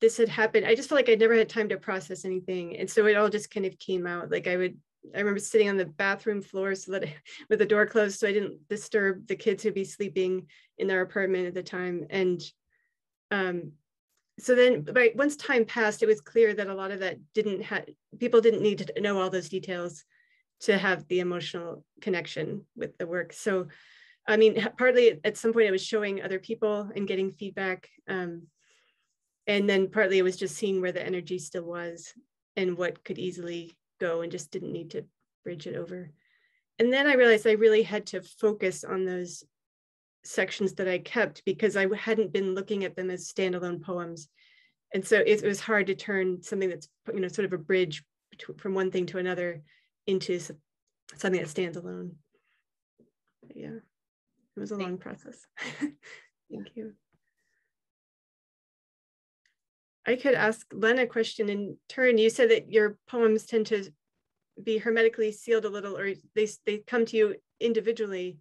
this had happened. I just felt like I'd never had time to process anything. And so it all just kind of came out. Like I would I remember sitting on the bathroom floor so that I, with the door closed so I didn't disturb the kids who'd be sleeping in their apartment at the time. And um, so then by once time passed, it was clear that a lot of that didn't have people didn't need to know all those details to have the emotional connection with the work. So I mean, partly at some point I was showing other people and getting feedback. Um, and then partly it was just seeing where the energy still was and what could easily go and just didn't need to bridge it over. And then I realized I really had to focus on those sections that I kept because I hadn't been looking at them as standalone poems. And so it, was hard to turn something that's, you know, sort of a bridge from one thing to another into something that stands alone. But yeah, it was a long process. Thank you. I could ask Len a question in turn. You said that your poems tend to be hermetically sealed a little, or they they come to you individually,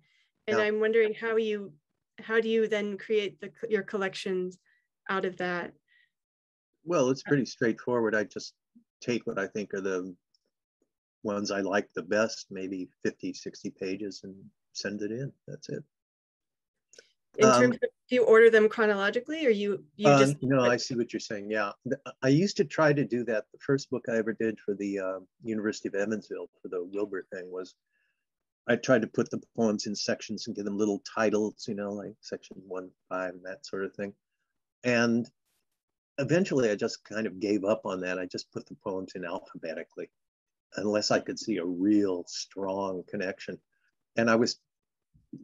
and yeah. I'm wondering how you how do you then create the your collections out of that? Well, it's pretty straightforward. I just take what I think are the ones I like the best, maybe 50, 60 pages, and send it in. That's it in um, terms of do you order them chronologically or you you uh, just no i see what you're saying yeah. I used to try to do that. The first book i ever did for the uh, university of evansville for the wilbur thing was i tried to put the poems in sections and give them little titles you know like section one five and that sort of thing. And eventually i just kind of gave up on that. I just put the poems in alphabetically unless i could see a real strong connection. And i was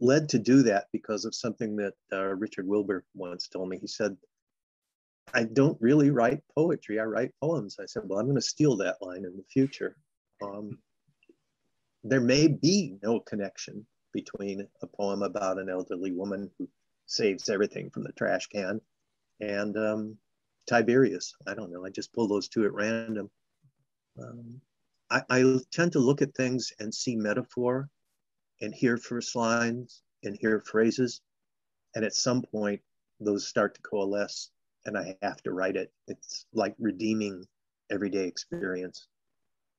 led to do that because of something that uh, Richard Wilbur once told me. He said, I don't really write poetry, I write poems. I said, Well, I'm going to steal that line in the future. Um, there may be no connection between a poem about an elderly woman who saves everything from the trash can and um, Tiberius. I don't know. I just pull those two at random. Um, I, I tend to look at things and see metaphor and hear first lines and hear phrases. And at some point, those start to coalesce and I have to write it. It's like redeeming everyday experience.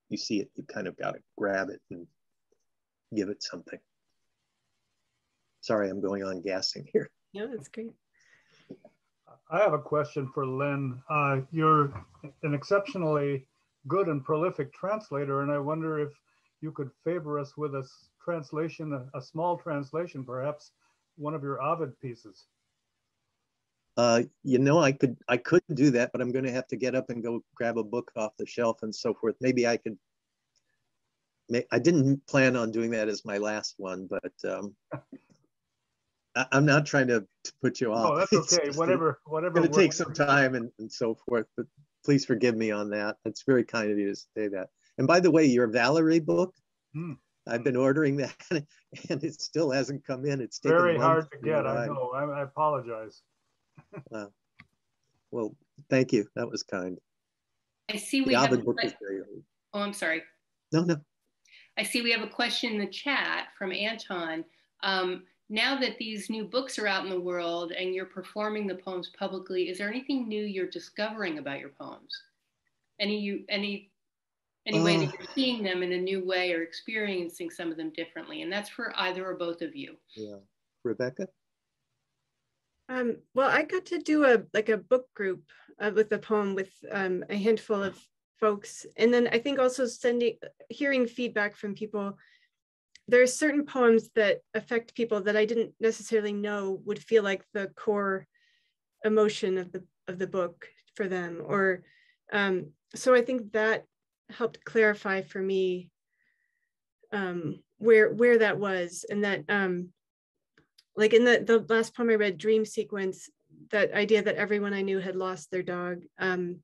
You see it, you kind of got to grab it and give it something. Sorry, I'm going on gassing here. Yeah, that's great. I have a question for Len. Uh, you're an exceptionally good and prolific translator, and I wonder if you could favor us with a translation, a, small translation, perhaps one of your Ovid pieces. Uh, you know, I could I could do that, but I'm going to have to get up and go grab a book off the shelf and so forth. Maybe I could. I didn't plan on doing that as my last one, but um, I, am not trying to, to, put you off. Oh, that's okay. whatever, whatever. It's going to take some time and, and so forth, but please forgive me on that. It's very kind of you to say that. And by the way, your Valerie book, hmm. I've been ordering that and it still hasn't come in. It's very hard to get. I know. I, I apologize. uh, well, thank you. That was kind. I see we the have. Book is very Oh, I'm sorry. No, no. I see we have a question in the chat from Anton. Um, now that these new books are out in the world and you're performing the poems publicly, is there anything new you're discovering about your poems? Any you any any uh, way that uh. you're seeing them in a new way or experiencing some of them differently? And that's for either or both of you. Yeah, Rebecca. Um, well, I got to do a like a book group uh, with the poem with um, a handful of folks, and then I think also sending hearing feedback from people there are certain poems that affect people that I didn't necessarily know would feel like the core emotion of the of the book for them or um, so I think that helped clarify for me um, where where that was and that um, like in the the last poem I read dream sequence that idea that everyone I knew had lost their dog um,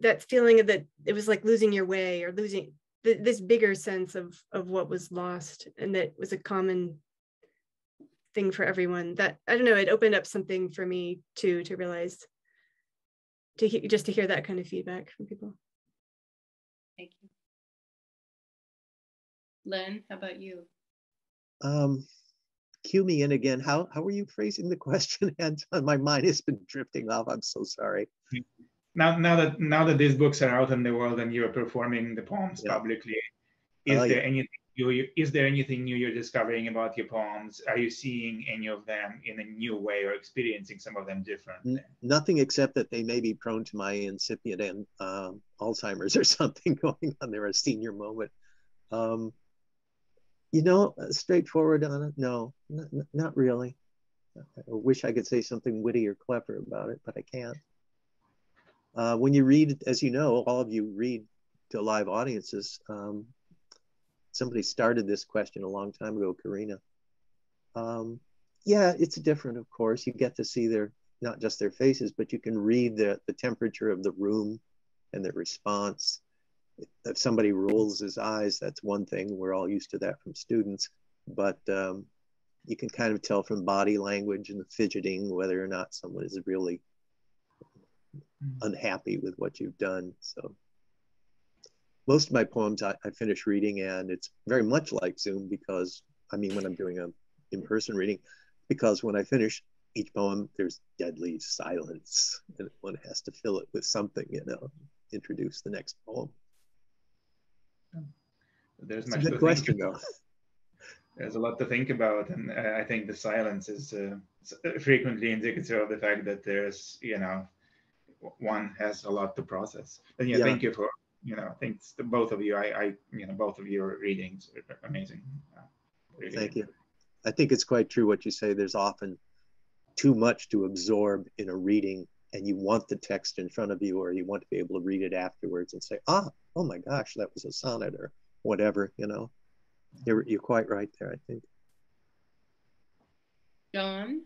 that feeling of that it was like losing your way or losing th- this bigger sense of of what was lost and that was a common thing for everyone that i don't know it opened up something for me too to realize to he- just to hear that kind of feedback from people len how about you? Um cue me in again. How how were you phrasing the question anton? My mind has been drifting off. I'm so sorry. Now now that now that these books are out in the world and you're performing the poems yeah. publicly is uh, there yeah. anything new is there anything new you're discovering about your poems? Are you seeing any of them in a new way or experiencing some of them different nothing except that they may be prone to my incipient and um, alzheimer's or something going on. There a senior moment. Um, you know straightforward on it no not, not really i wish i could say something witty or clever about it but i can't uh, when you read, as you know, all of you read to live audiences. Um, somebody started this question a long time ago, Karina. Um, yeah, it's different, of course. You get to see their not just their faces, but you can read the, the temperature of the room and their response. If somebody rolls his eyes, that's one thing. We're all used to that from students. But um, you can kind of tell from body language and the fidgeting whether or not someone is really Mm. unhappy with what you've done. So most of my poems I, I, finish reading and it's very much like Zoom because I mean when I'm doing a in-person reading, because when I finish each poem, there's deadly silence and one has to fill it with something, you know, introduce the next poem. There's much a good question though. There's a lot to think about, and uh, I think the silence is uh, frequently indicative of the fact that there's, you know, one has a lot to process. And yeah, yeah. thank you for you know thanks to both of you. I, I you know both of your readings are amazing. Uh, really thank you. I think it's quite true what you say. There's often too much to absorb in a reading, and you want the text in front of you, or you want to be able to read it afterwards and say, ah, oh my gosh, that was a sonnet or whatever. You know, you're you're quite right there. I think. John,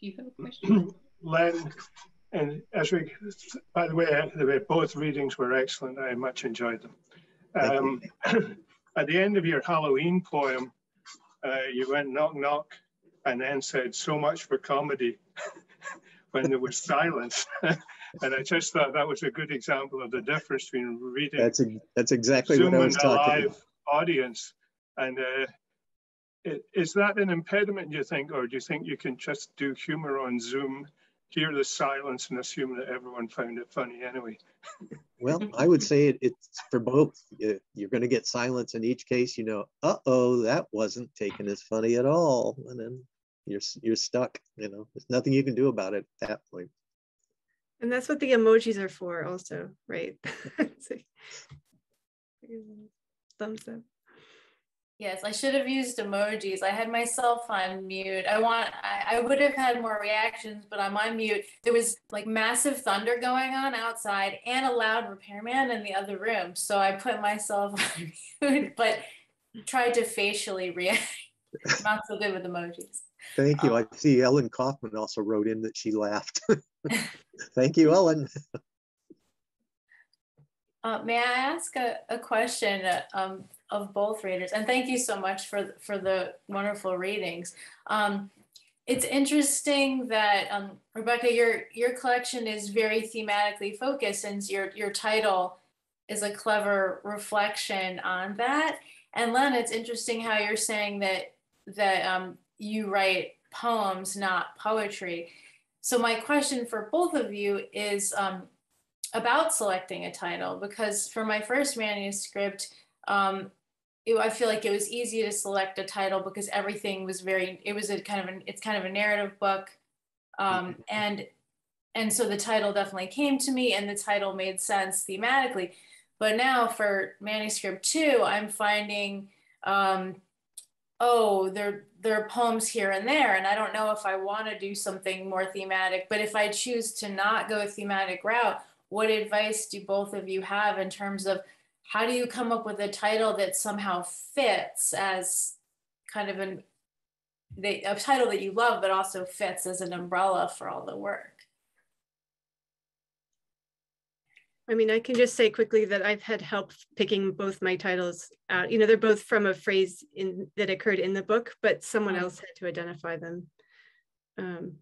do you have a question? Len, and as we, by the way, both readings were excellent. I much enjoyed them. Um, at the end of your Halloween poem, uh, you went knock knock and then said so much for comedy, when there was silence. and I just thought that was a good example of the difference between reading. That's a, that's exactly Zoom what I was talking about. audience. And uh, it, is that an impediment, do you think, or do you think you can just do humor on Zoom, hear the silence, and assume that everyone found it funny anyway? well, I would say it, it's for both. You're going to get silence in each case. You know, uh oh, that wasn't taken as funny at all, and then you're you're stuck. You know, there's nothing you can do about it at that point. And that's what the emojis are for, also, right? Thumbs up. Yes, I should have used emojis. I had myself on mute. I want I, I, would have had more reactions, but I'm on mute. There was like massive thunder going on outside and a loud repairman in the other room. So I put myself on mute, but tried to facially react. Not so good with emojis. Thank you. Um, I see Ellen Kaufman also wrote in that she laughed. Thank you, Ellen. Uh, may I ask a, a question? Uh, um, of both readers. And thank you so much for, for the wonderful readings. Um, it's interesting that um, Rebecca, your your collection is very thematically focused, and your your title is a clever reflection on that. And Len, it's interesting how you're saying that that um, you write poems, not poetry. So my question for both of you is um, about selecting a title, because for my first manuscript, um, it, I feel like it was easy to select a title because everything was very. It was a kind of an. It's kind of a narrative book, um, mm-hmm. and and so the title definitely came to me, and the title made sense thematically. But now for manuscript two, I'm finding, um, oh, there there are poems here and there, and I don't know if I want to do something more thematic. But if I choose to not go a thematic route, what advice do both of you have in terms of how do you come up with a title that somehow fits as kind of an a title that you love but also fits as an umbrella for all the work I mean, I can just say quickly that I've had help picking both my titles out. You know, they're both from a phrase in that occurred in the book, but someone else had to identify them. Um,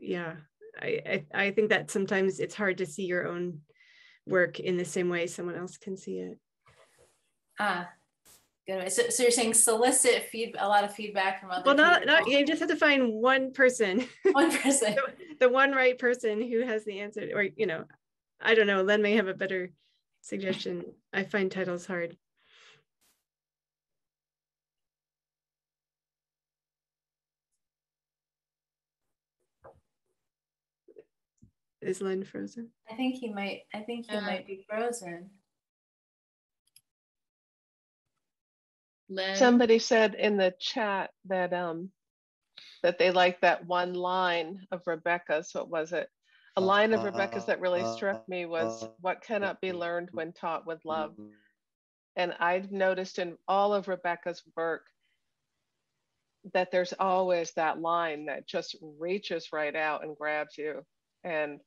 yeah, I, I, I think that sometimes it's hard to see your own work in the same way someone else can see it. Ah, good. So, so you're saying solicit feed a lot of feedback from other. Well, not not you just have to find one person. One person. the, the one right person who has the answer, or you know, I don't know. Len may have a better suggestion. I find titles hard. Is Len frozen? I think he might. I think he uh, might be frozen. Len. Somebody said in the chat that um that they like that one line of Rebecca's. What was it? A uh, line of uh, Rebecca's uh, that really struck me was what cannot be learned when taught with mm-hmm. love. And I've noticed in all of Rebecca's work that there's always that line that just reaches right out and grabs you. And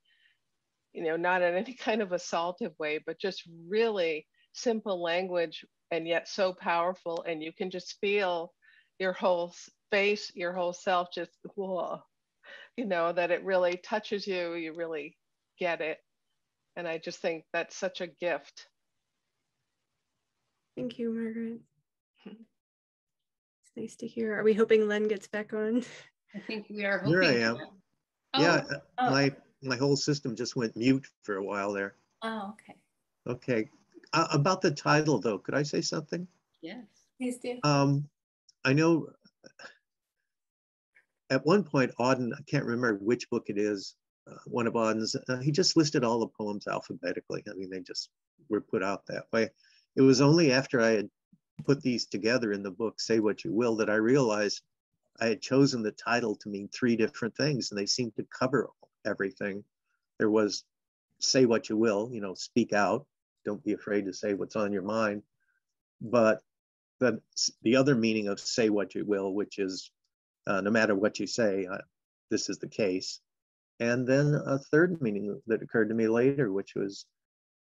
you know, not in any kind of assaultive way, but just really simple language and yet so powerful. And you can just feel your whole face, your whole self just, whoa, you know, that it really touches you. You really get it. And I just think that's such a gift. Thank you, Margaret. It's nice to hear. Are we hoping Len gets back on? I think we are hoping. Here I am. Oh, yeah, oh. my my whole system just went mute for a while there. Oh, okay. Okay. Uh, about the title, though, could I say something? Yes, please do. Um, I know at one point, Auden, I can't remember which book it is, uh, one of Auden's, uh, he just listed all the poems alphabetically. I mean, they just were put out that way. It was only after I had put these together in the book, Say What You Will, that I realized I had chosen the title to mean three different things, and they seemed to cover everything. There was say what you will, you know, speak out. Don't be afraid to say what's on your mind. But the, the other meaning of say what you will, which is uh, no matter what you say, uh, this is the case. And then a third meaning that occurred to me later, which was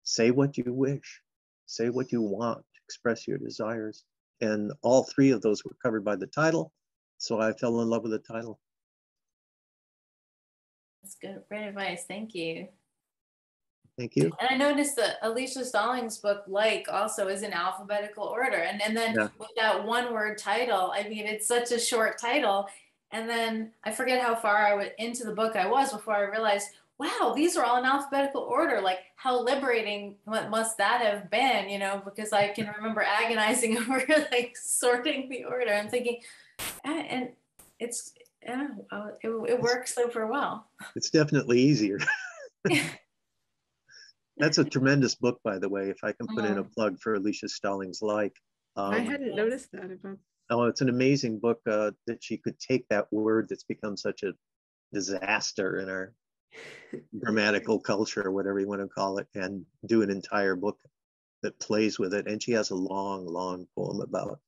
say what you wish, say what you want, express your desires. And all three of those were covered by the title. So I fell in love with the title. That's good. Great advice. Thank you. Thank you. And I noticed that Alicia Stallings' book, Like, also is in alphabetical order. And, and then Yeah. with that one word title, I mean, it's such a short title. And then I forget how far I went into the book I was before I realized, wow, these are all in alphabetical order. Like, how liberating mu- must that have been, you know? Because I can remember agonizing over like sorting the order and thinking, "Ah," and it's, yeah, it, it works super well. It's definitely easier. That's a tremendous book, by the way, if I can put in a plug for Alicia Stallings like. I Um, hadn't noticed that about. Oh, it's an amazing book uh, that she could take that word that's become such a disaster in our grammatical culture, or whatever you want to call it, and do an entire book that plays with it. And she has a long, long poem about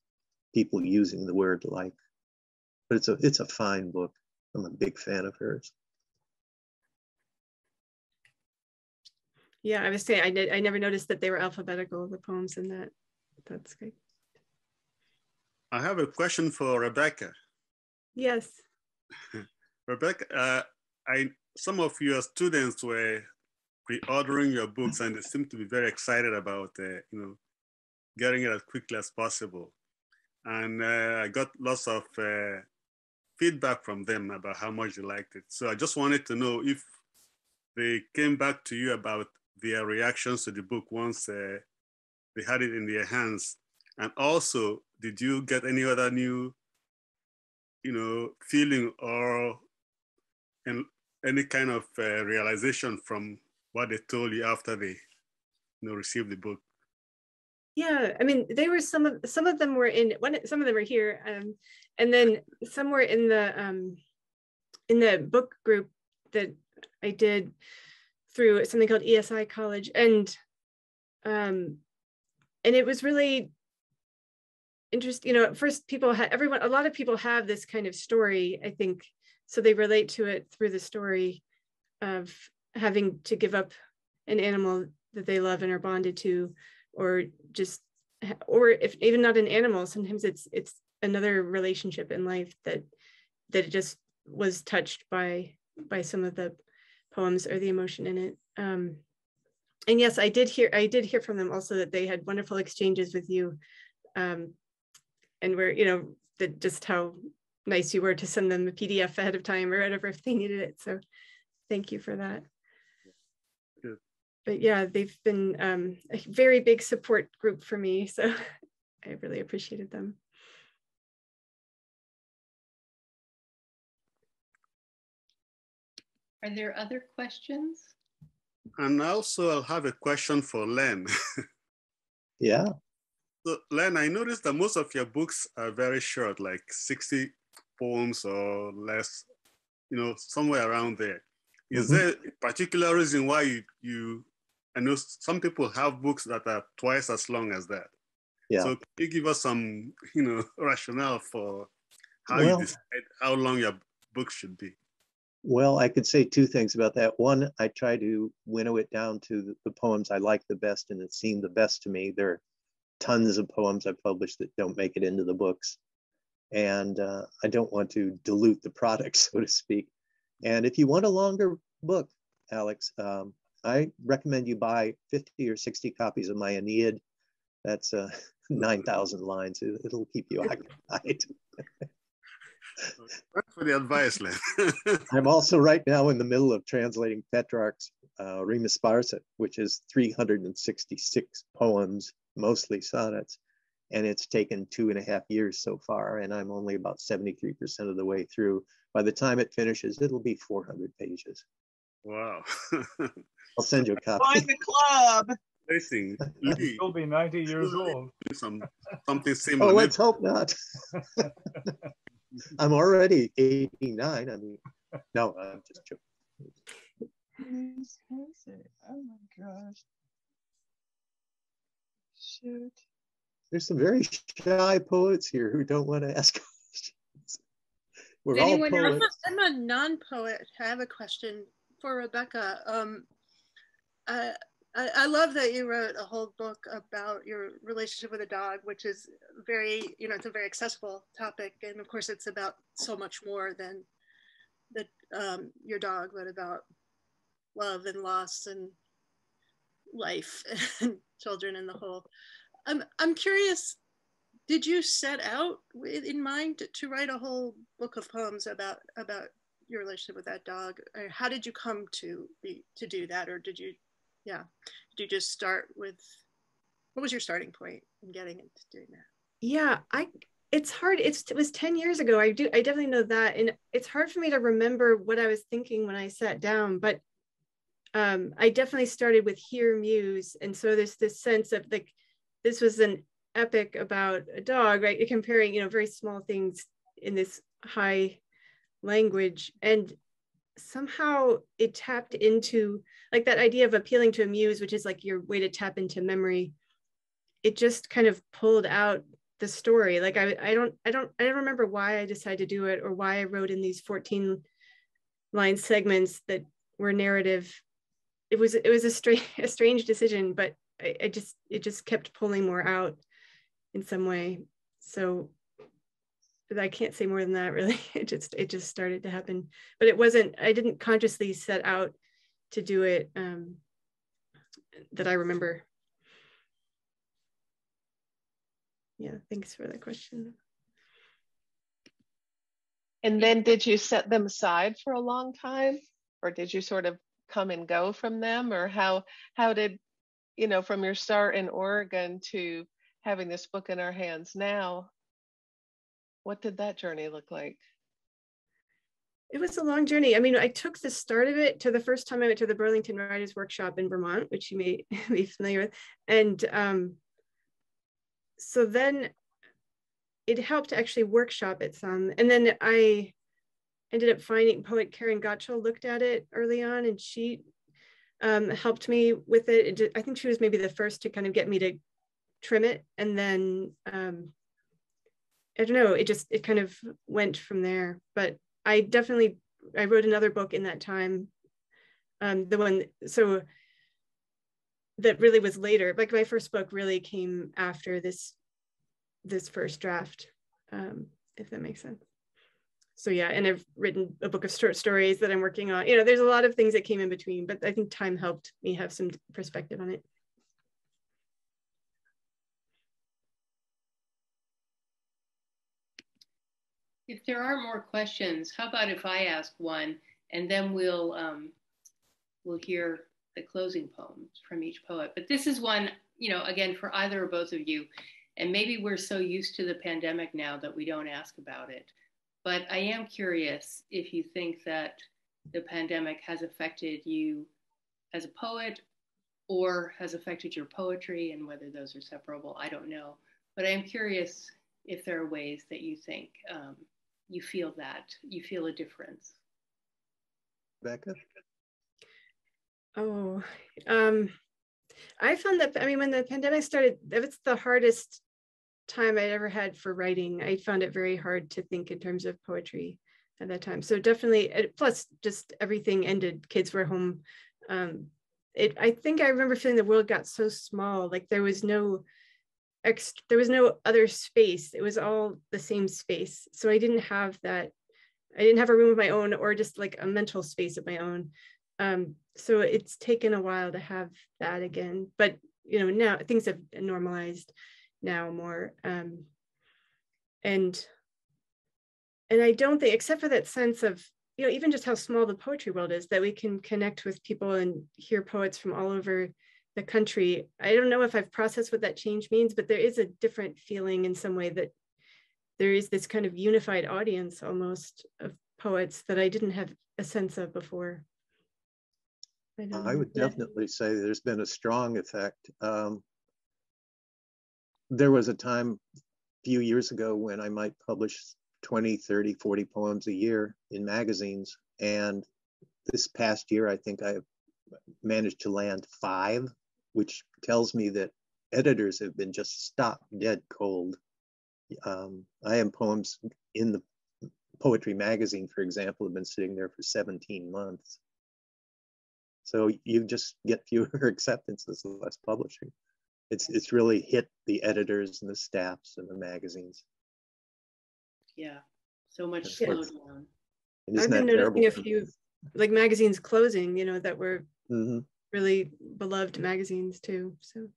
people using the word like. But it's a it's a fine book. I'm a big fan of hers. Yeah, I was saying I did. I never noticed that they were alphabetical. The poems in that. That's great. I have a question for Rebecca. Yes. Rebecca, uh, I some of your students were pre-ordering your books, and they seem to be very excited about, uh, you know, getting it as quickly as possible. And uh, I got lots of uh, feedback from them about how much they liked it. So I just wanted to know if they came back to you about their reactions to the book once uh, they had it in their hands, and also, did you get any other new you know, feeling or and any kind of uh, realization from what they told you after they, you know, received the book? Yeah, I mean, they were some of some of them were in one. Some of them were here, um, and then some were in the um, in the book group that I did through something called ESI College, and um, and it was really interesting. You know, at first people had everyone. A lot of people have this kind of story. I think so. They relate to it through the story of having to give up an animal that they love and are bonded to or just or if even not an animal sometimes it's it's another relationship in life that that just was touched by by some of the poems or the emotion in it um and yes i did hear i did hear from them also that they had wonderful exchanges with you um and were you know that just how nice you were to send them a pdf ahead of time or whatever if they needed it so thank you for that Good. but yeah, they've been um, a very big support group for me. So I really appreciated them. Are there other questions? And also, I'll have a question for Len. Yeah. so, Len, I noticed that most of your books are very short, like 60 poems or less, you know, somewhere around there. Is Mhm. there a particular reason why you, you, I know some people have books that are twice as long as that. Yeah. So can you give us some, you know, rationale for how Well- you decide how long your book should be? Well, I could say two things about that. One, I try to winnow it down to the, poems I like the best and that seem the best to me. There are tons of poems I've published that don't make it into the books. And uh, I don't want to dilute the product, so to speak. And if you want a longer book, Alex, um, I recommend you buy 50 or 60 copies of my Aeneid. That's uh, 9,000 lines. It'll keep you occupied. Thanks for the advice, Len. I'm also right now in the middle of translating Petrarch's uh, Rime Sparse, which is 366 poems, mostly sonnets. And it's taken two and a half years so far, and I'm only about 73% of the way through. By the time it finishes, it'll be 400 pages. wow. I'll send you a copy. Join the club. Amazing. Lee, You'll be 90 years old. some, something similar. Oh, similar. let's hope not. I'm already 89. I mean, no, I'm just joking. Oh my gosh. Shoot. There's some very shy poets here who don't want to ask questions. We're Does all anyone else- poets. I'm a non-poet. I have a question for Rebecca. Um, I, I, I love that you wrote a whole book about your relationship with a dog, which is very, you know, it's a very accessible topic. And of course, it's about so much more than the um, your dog, but about love and loss and life and children and the whole. I'm, I'm curious, did you set out with, in mind to, write a whole book of poems about, about your relationship with that dog? Or how did you come to be, to do that? Or did you, yeah, did you just start with, what was your starting point in getting into doing that? Yeah, I it's hard. It's it was 10 years ago. I do I definitely know that. And it's hard for me to remember what I was thinking when I sat down, but um, I definitely started with hear Muse. And so there's this sense of like this was an epic about a dog, right? Comparing, you know, very small things in this high language. And somehow it tapped into like that idea of appealing to a muse, which is like your way to tap into memory. It just kind of pulled out the story. Like I, I don't, I don't, I don't remember why I decided to do it or why I wrote in these 14 line segments that were narrative. It was, it was a strange, a strange decision, but I, I just, it just kept pulling more out in some way. So I can't say more than that really. It just, it just started to happen, but it wasn't, I didn't consciously set out to do it um, that I remember yeah, thanks for the question. And then did you set them aside for a long time or did you sort of come and go from them or how how did you know from your start in Oregon to having this book in our hands now what did that journey look like? It was a long journey. I mean, I took the start of it to the first time I went to the Burlington Writers Workshop in Vermont, which you may be familiar with. And um, so then it helped actually workshop it some. And then I ended up finding poet Karen Gottschall looked at it early on and she um, helped me with it. I think she was maybe the first to kind of get me to trim it. And then um, I don't know, it just, it kind of went from there. But I definitely, I wrote another book in that time. Um, the one, so that really was later like my first book really came after this this first draft um, if that makes sense so yeah and i've written a book of short stories that i'm working on you know there's a lot of things that came in between but i think time helped me have some perspective on it if there are more questions how about if i ask one and then we'll um, we'll hear the closing poems from each poet. But this is one, you know, again, for either or both of you. And maybe we're so used to the pandemic now that we don't ask about it. But I am curious if you think that the pandemic has affected you as a poet or has affected your poetry and whether those are separable. I don't know. But I am curious if there are ways that you think um, you feel that, you feel a difference. Becca? Oh, um, I found that, I mean, when the pandemic started, it's the hardest time I'd ever had for writing. I found it very hard to think in terms of poetry at that time. So definitely, plus just everything ended, kids were home. Um, it, I think I remember feeling the world got so small, like there was no, ex, there was no other space. It was all the same space. So I didn't have that, I didn't have a room of my own or just like a mental space of my own. Um, so it's taken a while to have that again, but you know, now things have normalized now more. Um, and and I don't think, except for that sense of, you know, even just how small the poetry world is, that we can connect with people and hear poets from all over the country. I don't know if I've processed what that change means, but there is a different feeling in some way that there is this kind of unified audience almost of poets that I didn't have a sense of before. I, I would definitely say there's been a strong effect. Um, there was a time a few years ago when I might publish 20, 30, 40 poems a year in magazines. And this past year, I think I've managed to land five, which tells me that editors have been just stopped dead cold. Um, I have poems in the poetry magazine, for example, have been sitting there for 17 months. So you just get fewer acceptances, less publishing. It's it's really hit the editors and the staffs and the magazines. Yeah, so much slowdown. And I've been noticing a few like magazines closing, you know, that were hmm really beloved magazines too. So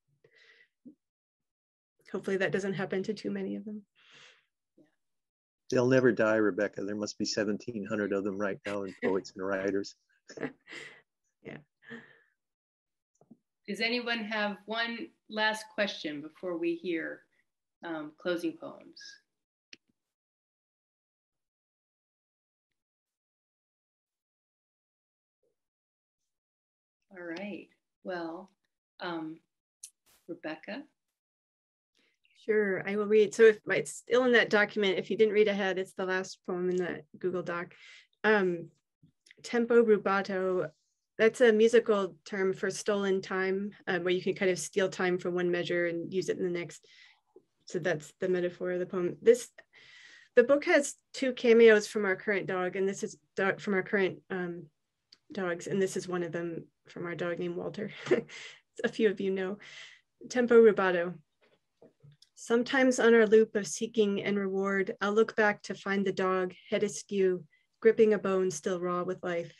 hopefully that doesn't happen to too many of them. They'll never die, Rebecca. There must be 1,700 of them right now in poets and writers. yeah. Does anyone have one last question before we hear um, closing poems? All right. Well, um, Rebecca. Sure, I will read. So if it's still in that document, if you didn't read ahead, it's the last poem in the Google Doc. Um, tempo rubato, that's a musical term for stolen time, um, where you can kind of steal time from one measure and use it in the next. So that's the metaphor of the poem. This, the book has two cameos from our current dog, and this is from our current um, dogs, and this is one of them from our dog named Walter. a few of you know. Tempo rubato. Sometimes on our loop of seeking and reward, I'll look back to find the dog, head askew, gripping a bone still raw with life.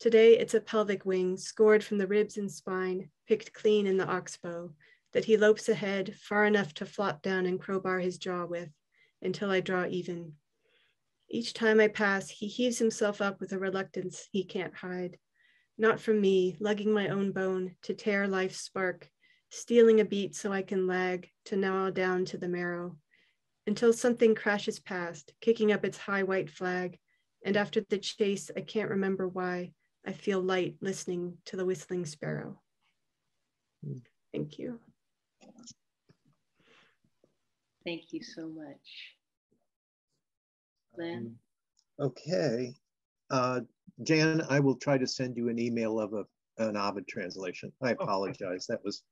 Today, it's a pelvic wing scored from the ribs and spine, picked clean in the oxbow, that he lopes ahead far enough to flop down and crowbar his jaw with until I draw even. Each time I pass, he heaves himself up with a reluctance he can't hide. Not from me, lugging my own bone to tear life's spark, stealing a beat so I can lag to gnaw down to the marrow, until something crashes past, kicking up its high white flag. And after the chase, I can't remember why, I feel light listening to the whistling sparrow. Hmm. Thank you. Thank you so much. Len? Okay. Uh, Jan, I will try to send you an email of a, an Ovid translation. I apologize. That was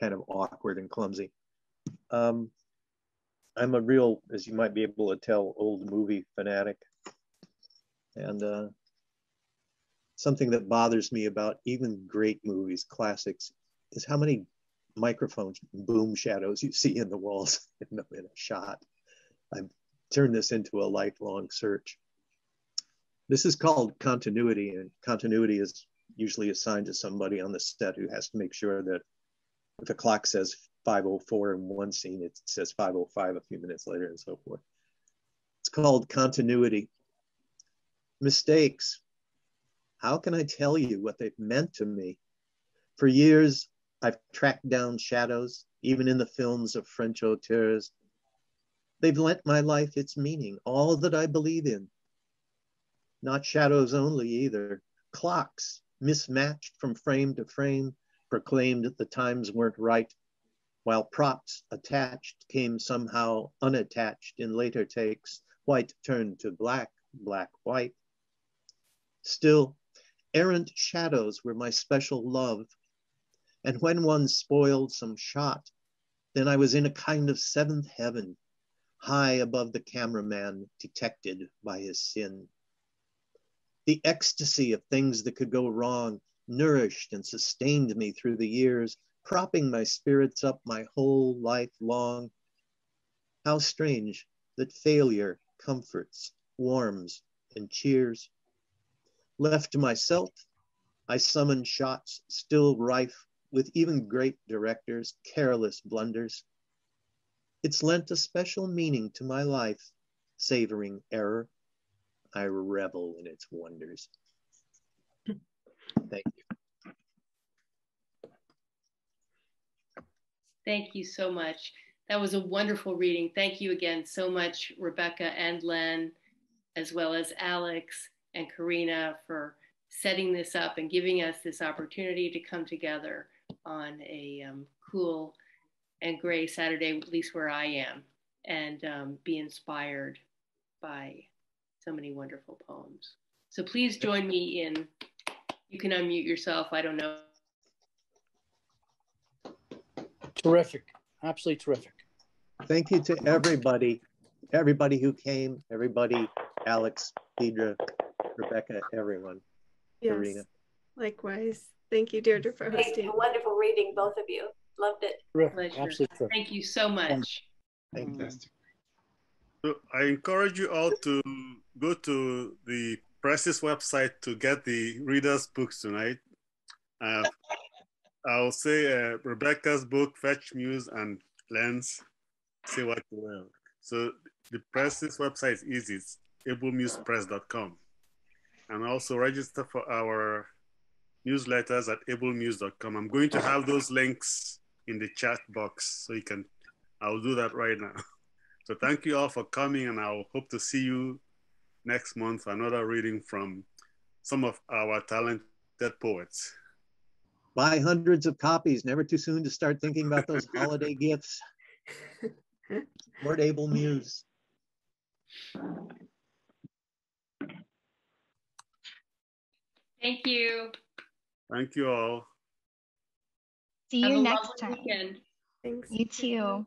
kind of awkward and clumsy. Um, I'm a real, as you might be able to tell, old movie fanatic. And uh, something that bothers me about even great movies, classics, is how many microphones, boom shadows you see in the walls in, the, in a shot. I've turned this into a lifelong search. This is called continuity, and continuity is usually assigned to somebody on the set who has to make sure that if a clock says 504 in one scene, it says 505 a few minutes later and so forth. It's called continuity. Mistakes. How can I tell you what they've meant to me? For years, I've tracked down shadows, even in the films of French auteurs. They've lent my life its meaning, all that I believe in. Not shadows only either, clocks mismatched from frame to frame, proclaimed that the times weren't right, while props attached came somehow unattached in later takes, white turned to black, black white. Still, errant shadows were my special love. And when one spoiled some shot, then I was in a kind of seventh heaven, high above the cameraman detected by his sin. The ecstasy of things that could go wrong nourished and sustained me through the years, propping my spirits up my whole life long. How strange that failure comforts, warms, and cheers. Left to myself, I summoned shots still rife with even great directors' careless blunders. It's lent a special meaning to my life, savoring error. I revel in its wonders. Thank you. Thank you so much. That was a wonderful reading. Thank you again so much, Rebecca and Len, as well as Alex and Karina for setting this up and giving us this opportunity to come together on a um, cool and gray Saturday, at least where I am, and um, be inspired by so many wonderful poems. So please join me in, you can unmute yourself, I don't know. Terrific, absolutely terrific. Thank you to everybody, everybody who came, everybody, Alex, Deirdre, Rebecca, everyone. Yes, Karina. likewise. Thank you, Deirdre, for Thank hosting. you. Wonderful reading, both of you. Loved it. Terrific, Pleasure. absolutely terrific. Thank you so much. Thank you. Fantastic. So I encourage you all to go to the press's website to get the readers' books tonight. Uh, I'll say uh, Rebecca's book, Fetch Muse and Len's, Say What You Will. So the press's website is easy. It's ablemusepress.com. And also register for our newsletters at ablemuse.com. I'm going to have those links in the chat box so you can, I'll do that right now. So thank you all for coming and I'll hope to see you next month for another reading from some of our talented poets. Buy hundreds of copies. Never too soon to start thinking about those holiday gifts. Word Able Muse. Thank you. Thank you all. See Have you a next lovely time. weekend. Thanks. You too.